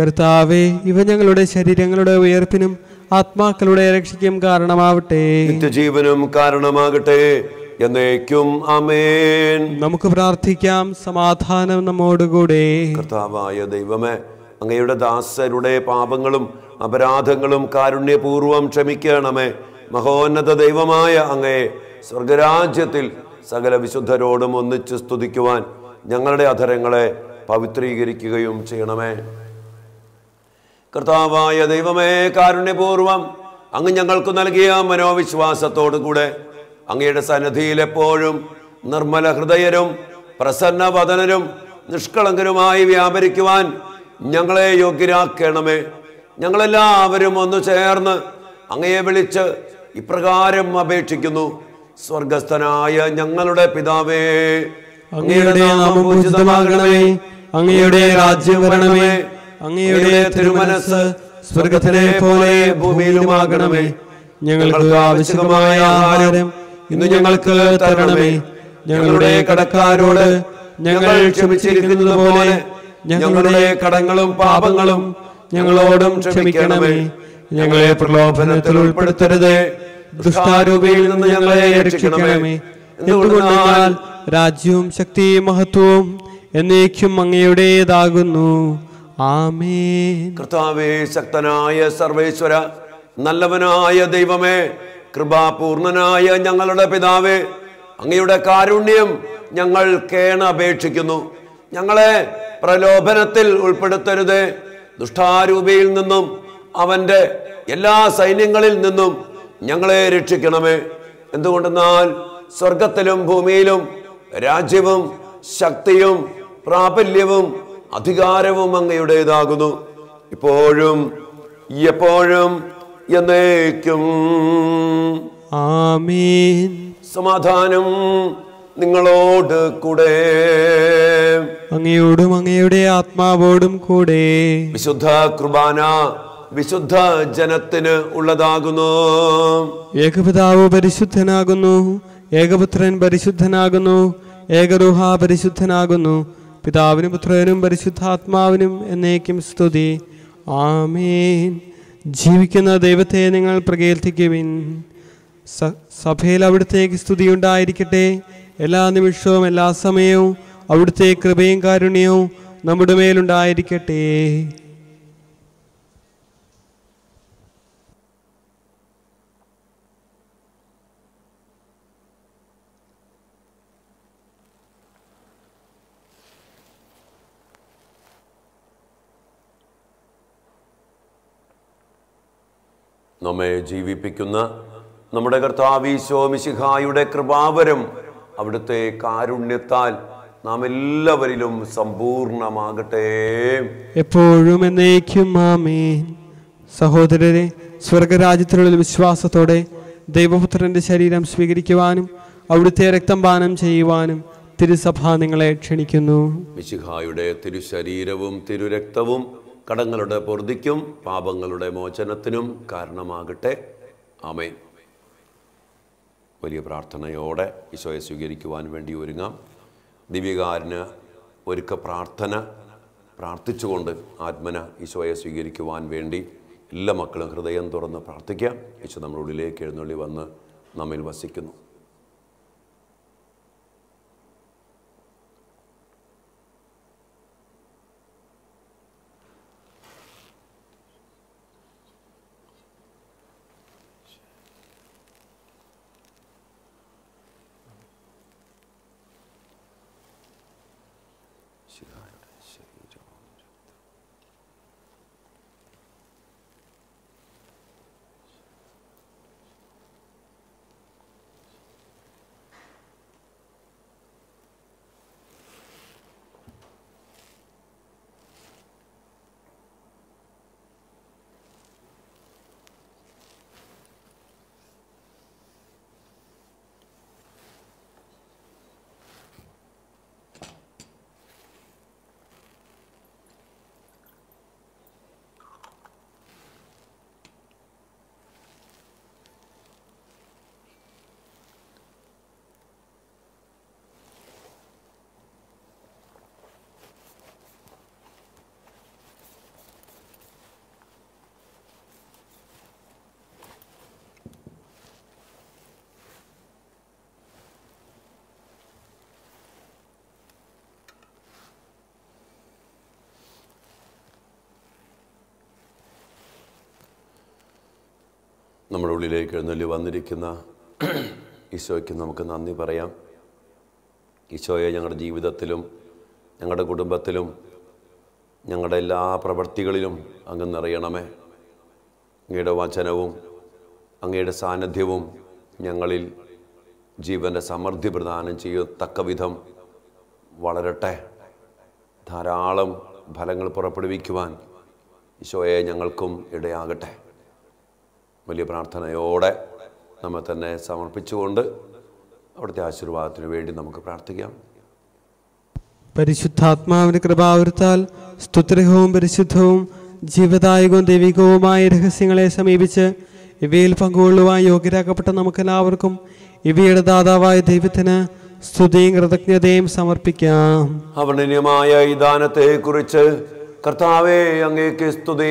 കർത്താവേ ഇവ ഞങ്ങളുടെ ശരീരങ്ങളുടെ ഉയർപ്പിനും ആത്മാക്കളുടെ രക്ഷയ്ക്കും കാരണമാവട്ടെ. നിത്യജീവനും കാരണമാകട്ടെ എന്നേക്കും അമേൻ നമുക്ക് പ്രാർത്ഥിക്കാം സമാധാനം നമ്മോടുകൂടെ. കർത്താവായ ദൈവമേ അങ്ങയുടെ ദാസരുടെ പാപങ്ങളും അപരാധങ്ങളും കാരുണ്യപൂർവം ക്ഷമിക്കണമേ. മഹോന്നത ദൈവമായ അങ്ങയെ സ്വർഗരാജ്യത്തിൽ സകല വിശുദ്ധരോടും ഒന്നിച്ച് സ്തുതിക്കുവാൻ ഞങ്ങളുടെ അധരങ്ങളെ പവിത്രീകരിക്കുകയും ചെയ്യണമേ. കർത്താവായ ദൈവമേ കാരുണ്യപൂർവം അങ്ങ് ഞങ്ങൾക്ക് നൽകിയ മനോവിശ്വാസത്തോടു കൂടെ അങ്ങയുടെ സന്നദ്ധിയിൽ എപ്പോഴും നിർമ്മല ഹൃദയരും പ്രസന്നവദനരും നിഷ്കളങ്കരുമായി വ്യാപരിക്കുവാൻ ഞങ്ങളെ യോഗ്യരാക്കണമേ. ഞങ്ങളെല്ലാവരും ഒന്ന് ചേർന്ന് അങ്ങയെ വിളിച്ച് ഇപ്രകാരം അപേക്ഷിക്കുന്നു. സ്വർഗസ്ഥനായ ഞങ്ങളുടെ പിതാവേ അങ്ങയുടെ നാമം പൂജിതമാകണമേ. അങ്ങയുടെ രാജ്യം വരണമേ. അങ്ങയുടെ തിരുമനസ് സ്വർഗത്തിലെ പോലെ ഭൂമിയിലുമാകണമേ. ഞങ്ങൾക്ക് ആവശ്യമായ ആഹാരം ഇന്ന് ഞങ്ങൾക്ക് തരണമേ. ഞങ്ങളുടെ കടക്കാരോട് ഞങ്ങൾ ക്ഷമിച്ചിരിക്കുന്നത് പോലെ ഞങ്ങളുടെ കടങ്ങളും പാപങ്ങളും ഞങ്ങളോടും ക്ഷമിക്കണമേ. ഞങ്ങളെ പ്രലോഭനത്തിൽ ഉൾപ്പെടുത്തരുത്. ദുഷ്ടാരൂപയിൽ നിന്ന് ഞങ്ങളെ രക്ഷിക്കണമേ. രാജ്യവും ശക്തിയും മഹത്വവും എന്നേക്കും അങ്ങയുടേതാകുന്നു. കർത്താവേ ശക്തനായ സർവേശ്വര നല്ലവനായ ദൈവമേ കൃപാപൂർണനായ ഞങ്ങളുടെ പിതാവേ അങ്ങയുടെ കാരുണ്യം ഞങ്ങൾ കേണപേക്ഷിക്കുന്നു. ഞങ്ങളെ പ്രലോഭനത്തിൽ ഉൾപ്പെടുത്തരുത്. ദുഷ്ടാരൂപിയിൽ നിന്നും അവന്റെ എല്ലാ സൈന്യങ്ങളിൽ നിന്നും ഞങ്ങളെ രക്ഷിക്കണമേ. എന്തുകൊണ്ടെന്നാൽ സ്വർഗത്തിലും ഭൂമിയിലും രാജ്യവും ശക്തിയും പ്രാബല്യവും അധികാരവും അങ്ങയുടേതാകുന്നു. ഇപ്പോഴും എപ്പോഴും എന്നേക്കും. ആമീൻ. സമാധാനം നിങ്ങളോട് കൂടെ. അങ്ങയോടും അങ്ങയുടെ ആത്മാവോടും കൂടെ. വിശുദ്ധ കുർബാന വിശുദ്ധ ജനത്തിന് ഉള്ളതാകുന്നു. ഏകപിതാവ് പരിശുദ്ധനാകുന്നു. ഏകപുത്രൻ പരിശുദ്ധനാകുന്നു. ഏകരൂഹ പരിശുദ്ധനാകുന്നു. പിതാവിനും പുത്രനും പരിശുദ്ധാത്മാവിനും എന്നേക്കും സ്തുതി. ആമേൻ. ജീവിക്കുന്ന ദൈവത്തെ നിങ്ങൾ പ്രകീർത്തിക്കുവിൻ. സഭയിൽ അവിടുത്തേക്ക് സ്തുതി ഉണ്ടായിരിക്കട്ടെ എല്ലാ നിമിഷവും എല്ലാ സമയവും അവിടുത്തെ കൃപയും കാരുണ്യവും നമ്മുടെ മേലുണ്ടായിരിക്കട്ടെ. നമ്മെ ജീവിപ്പിക്കുന്ന നമ്മുടെ കർത്താവീശോ മിശിഹായുടെ കൃപാവരം അവിടുത്തെ കാരുണ്യത്താൽ നാം എല്ലാവരിലും സമ്പൂർണമാകട്ടെ. എപ്പോഴും എന്നേക്കും ആമേൻ. സഹോദരരെ സ്വർഗരാജ്യത്തിലുള്ള വിശ്വാസത്തോടെ ദൈവപുത്രന്റെ ശരീരം സ്വീകരിക്കുവാനും അവിടുത്തെ രക്തം പാനം ചെയ്യുവാനും തിരുസഭ നിങ്ങളെ ക്ഷണിക്കുന്നു. മിശിഹായുടെ തിരുശരീരവും തിരുരക്തവും കടങ്ങളുടെ പൊറുതിക്കും പാപങ്ങളുടെ മോചനത്തിനും കാരണമാകട്ടെ. ആമേൻ. വലിയ പ്രാർത്ഥനയോടെ ഈശോയെ സ്വീകരിക്കുവാൻ വേണ്ടി ഒരുങ്ങാം. ദിവ്യകാരന് ഒരുക്ക പ്രാർത്ഥന പ്രാർത്ഥിച്ചുകൊണ്ട് ആത്മന ഈശോയെ സ്വീകരിക്കുവാൻ വേണ്ടി എല്ലാ മക്കളും ഹൃദയം തുറന്ന് പ്രാർത്ഥിക്കാം. ഈശോ നമ്മുടെ ഉള്ളിലേക്ക് എഴുന്നള്ളി വന്ന് നമ്മിൽ വസിക്കുന്നു. നമ്മുടെ ഉള്ളിലേക്ക് എഴുന്നള്ളി വന്നിരിക്കുന്ന ഈശോയ്ക്ക് നമുക്ക് നന്ദി പറയാം. ഈശോയെ ഞങ്ങളുടെ ജീവിതത്തിലും ഞങ്ങളുടെ കുടുംബത്തിലും ഞങ്ങളുടെ എല്ലാ പ്രവൃത്തികളിലും അങ്ങ് നിറയണമേ. അങ്ങയുടെ വചനവും അങ്ങയുടെ സാന്നിധ്യവും ഞങ്ങളിൽ ജീവന്റെ സമൃദ്ധി പ്രദാനം ചെയ്യത്തക്ക വിധം വളരട്ടെ. ധാരാളം ഫലങ്ങൾ പുറപ്പെടുവിക്കുവാൻ ഈശോയെ ഞങ്ങൾക്കും ഇടയാകട്ടെ. വലിയ പ്രാർത്ഥനയോടെ നമ്മെ തന്നെ സമർപ്പിച്ചുകൊണ്ട് അവിടുത്തെ ആശീർവാദത്തിന് വേണ്ടി നമുക്ക് പ്രാർത്ഥിക്കാം. പരിശുദ്ധാത്മാവിന് കൃപാവൃത്താൽ സ്തുത്രഹവും പരിശുദ്ധവും ജീവദായകവും ദൈവികവുമായ രഹസ്യങ്ങളെ സമീപിച്ച് ഇവയിൽ പങ്കുകൊള്ളുവാൻ യോഗ്യരാക്കപ്പെട്ട നമുക്കെല്ലാവർക്കും ഇവയുടെ ദാതാവായ ദൈവത്തിന് സ്തുതിയും കൃതജ്ഞതയും സമർപ്പിക്കാം. അവർണന്യമായ ഈ ദാനത്തെക്കുറിച്ച് കർത്താവെ അങ്ങേക്ക് സ്തുതി.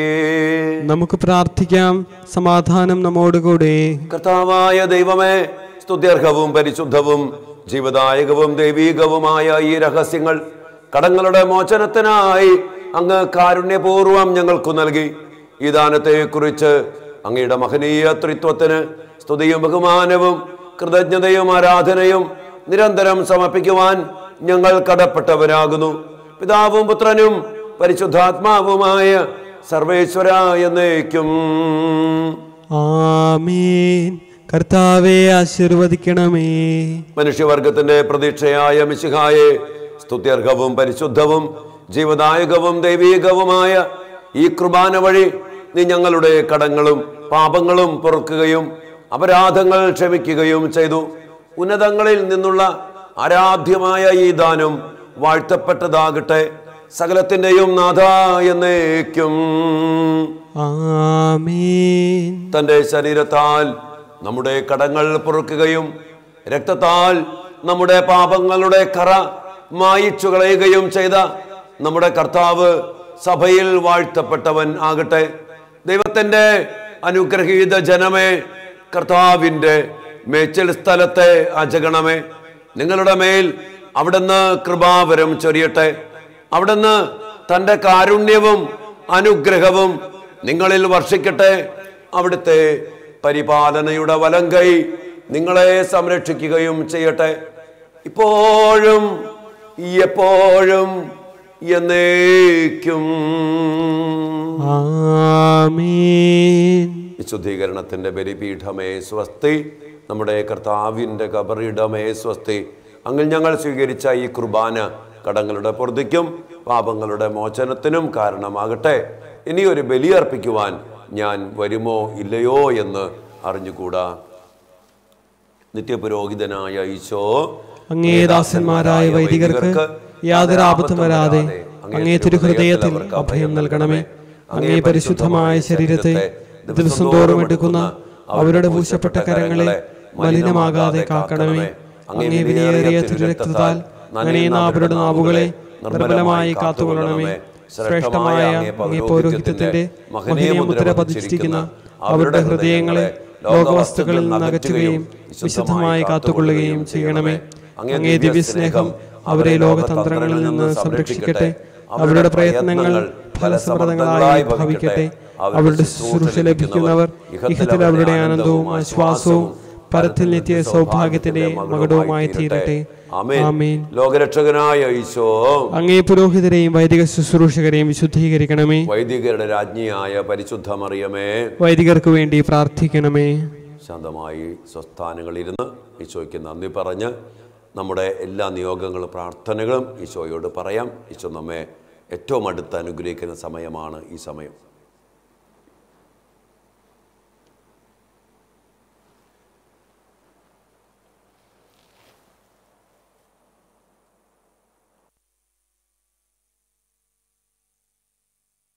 നമുക്ക് പ്രാർത്ഥിക്കാം. സമാധാനം നമ്മോടുകൂടെ. കർത്താവായ ദൈവമേ സ്തുത്യർഹവും പരിശുദ്ധവും ജീവദായകവും ദൈവീകവുമായ ഈ രഹസ്യങ്ങൾ കടങ്ങളുടെ മോചനത്തിനായി അങ്ങ് കാരുണ്യപൂർവം ഞങ്ങൾക്ക് നൽകി. ഈ ദാനത്തെക്കുറിച്ച് അങ്ങയുടെ മഹനീയ ത്രിത്വത്തിന് സ്തുതിയും ബഹുമാനവും കൃതജ്ഞതയും ആരാധനയും നിരന്തരം സമർപ്പിക്കുവാൻ ഞങ്ങൾ കടപ്പെട്ടവരാകുന്നു. പിതാവും പുത്രനും പരിശുദ്ധാത്മാവുമായ സർവേശ്വര എന്നേക്കും. ആമീൻ. കർത്താവെ ആശീർവദിക്കണമേ. മനുഷ്യവർഗത്തിന്റെ പ്രതീക്ഷയായ മിശിഹായെ സ്തുത്യർഹവും പരിശുദ്ധവും ജീവദായകവും ദൈവീകവുമായ ഈ കുർബാന വഴി നീ ഞങ്ങളുടെ കടങ്ങളും പാപങ്ങളും പൊറുക്കുകയും അപരാധങ്ങൾ ക്ഷമിക്കുകയും ചെയ്തു. ഉന്നതങ്ങളിൽ നിന്നുള്ള ആരാധ്യമായ ഈ ദാനം വാഴ്ത്തപ്പെട്ടതാകട്ടെ. സകലത്തിന്റെയും നാഥ എന്നേക്കും. ആമീൻ. തന്റെ ശരീരത്താൽ നമ്മുടെ കടങ്ങൾ പൊറുക്കുകയും രക്തത്താൽ നമ്മുടെ പാപങ്ങളുടെ കറ മായിച്ചു കളയുകയും ചെയ്ത നമ്മുടെ കർത്താവ് സഭയിൽ വാഴ്ത്തപ്പെട്ടവൻ ആകട്ടെ. ദൈവത്തിന്റെ അനുഗ്രഹീത ജനമേ കർത്താവിന്റെ മേച്ചിൽ സ്ഥലത്തെ അജഗണമേ. നിങ്ങളുടെ മേൽ അവിടുന്ന് കൃപാവരം ചൊരിയട്ടെ. അവിടുന്ന് തന്റെ കാരുണ്യവും അനുഗ്രഹവും നിങ്ങളിൽ വർഷിക്കട്ടെ. അവിടുത്തെ പരിപാലനയുടെ വലം കൈ നിങ്ങളെ സംരക്ഷിക്കുകയും ചെയ്യട്ടെ. ഇപ്പോഴും എപ്പോഴും എന്നേക്കും. ആമീൻ. വിശുദ്ധീകരണത്തിന്റെ ബലിപീഠമേ സ്വസ്തി നമ്മുടെ കർത്താവിന്റെ കബറിടമേ സ്വസ്തി. അങ്ങിൽ ഞങ്ങൾ സ്വീകരിച്ച ഈ കുർബാന കടങ്ങളുടെ പൊറുതിക്കും പാപങ്ങളുടെ മോചനത്തിനും കാരണമാകട്ടെ. ഇനിയൊരു ബലിയർപ്പിക്കുവാൻ ഞാൻ വരുമോ ഇല്ലയോ എന്ന് അറിഞ്ഞുകൂടാ? നിത്യപുരോഹിതനായ ഈശോ അങ്ങേദാസന്മാരായ വൈദികർക്ക് യാതൊരു ആപത്തും വരാതെ അങ്ങേ തിരുഹൃദയത്തിൽ അഭയം നൽകണമേ. അങ്ങേ പരിശുദ്ധമായ ശരീരത്തെ ദിവസം തോറും എടുക്കുന്ന അവരുടെ പൂശപ്പെട്ട കരങ്ങളെ മലിനമാകാതെ കാക്കണമേ. അങ്ങേ വിലയേറിയ തിരുരക്തത്താൽ നനയുന്ന നാവുകളെ നിർബലമായി കാത്തുകൊള്ളണമേ. ശ്രേഷ്ഠമായ അങ്ങേ പൗരോഹിത്യത്തിന്റെ മഹനീയ മുദ്ര പതിച്ചിരിക്കുന്ന അവരുടെ ഹൃദയങ്ങളെ ലോകവസ്തുക്കളിൽ നിന്ന് അകറ്റുകയും വിശുദ്ധമായി കാത്തുകൊള്ളുകയും ചെയ്യണമേ. അങ്ങേ ദിവ്യ ദിവ്യസ്നേഹം അവരെ ലോകതന്ത്രങ്ങളിൽ നിന്ന് സംരക്ഷിക്കട്ടെ. അവരുടെ പ്രയത്നങ്ങൾ ഫലസമൃദ്ധങ്ങളായി ഭവിക്കട്ടെ. അവരുടെ ശുശ്രൂഷ ലഭിക്കുന്നവർ ഇഹത്തിൽ അവരുടെ ആനന്ദവും ആശ്വാസവും പരത്തിൽ നിത്യ സൗഭാഗ്യത്തിന്റെ മകടവുമായി തീരട്ടെ. ആമേൻ. ലോകരക്ഷകനായ ഈശോ. അങ്ങേ പുരോഹിതരെയും വൈദിക ശുശ്രൂഷകരെയും വിശുദ്ധീകരിക്കണമേ. വൈദികരുടെ രാജ്ഞിയായ പരിശുദ്ധ മറിയമേ. വൈദികർക്ക് വേണ്ടി പ്രാർത്ഥിക്കണമേ. ശാന്തമായി സ്വസ്ഥാനങ്ങളിരുന്ന് ഈശോയ്ക്ക് നന്ദി പറഞ്ഞ് നമ്മുടെ എല്ലാ നിയോഗങ്ങളും പ്രാർത്ഥനകളും ഈശോയോട് പറയാം. ഈശോ നമ്മെ ഏറ്റവും അടുത്ത് അനുഗ്രഹിക്കുന്ന സമയമാണ് ഈ സമയം.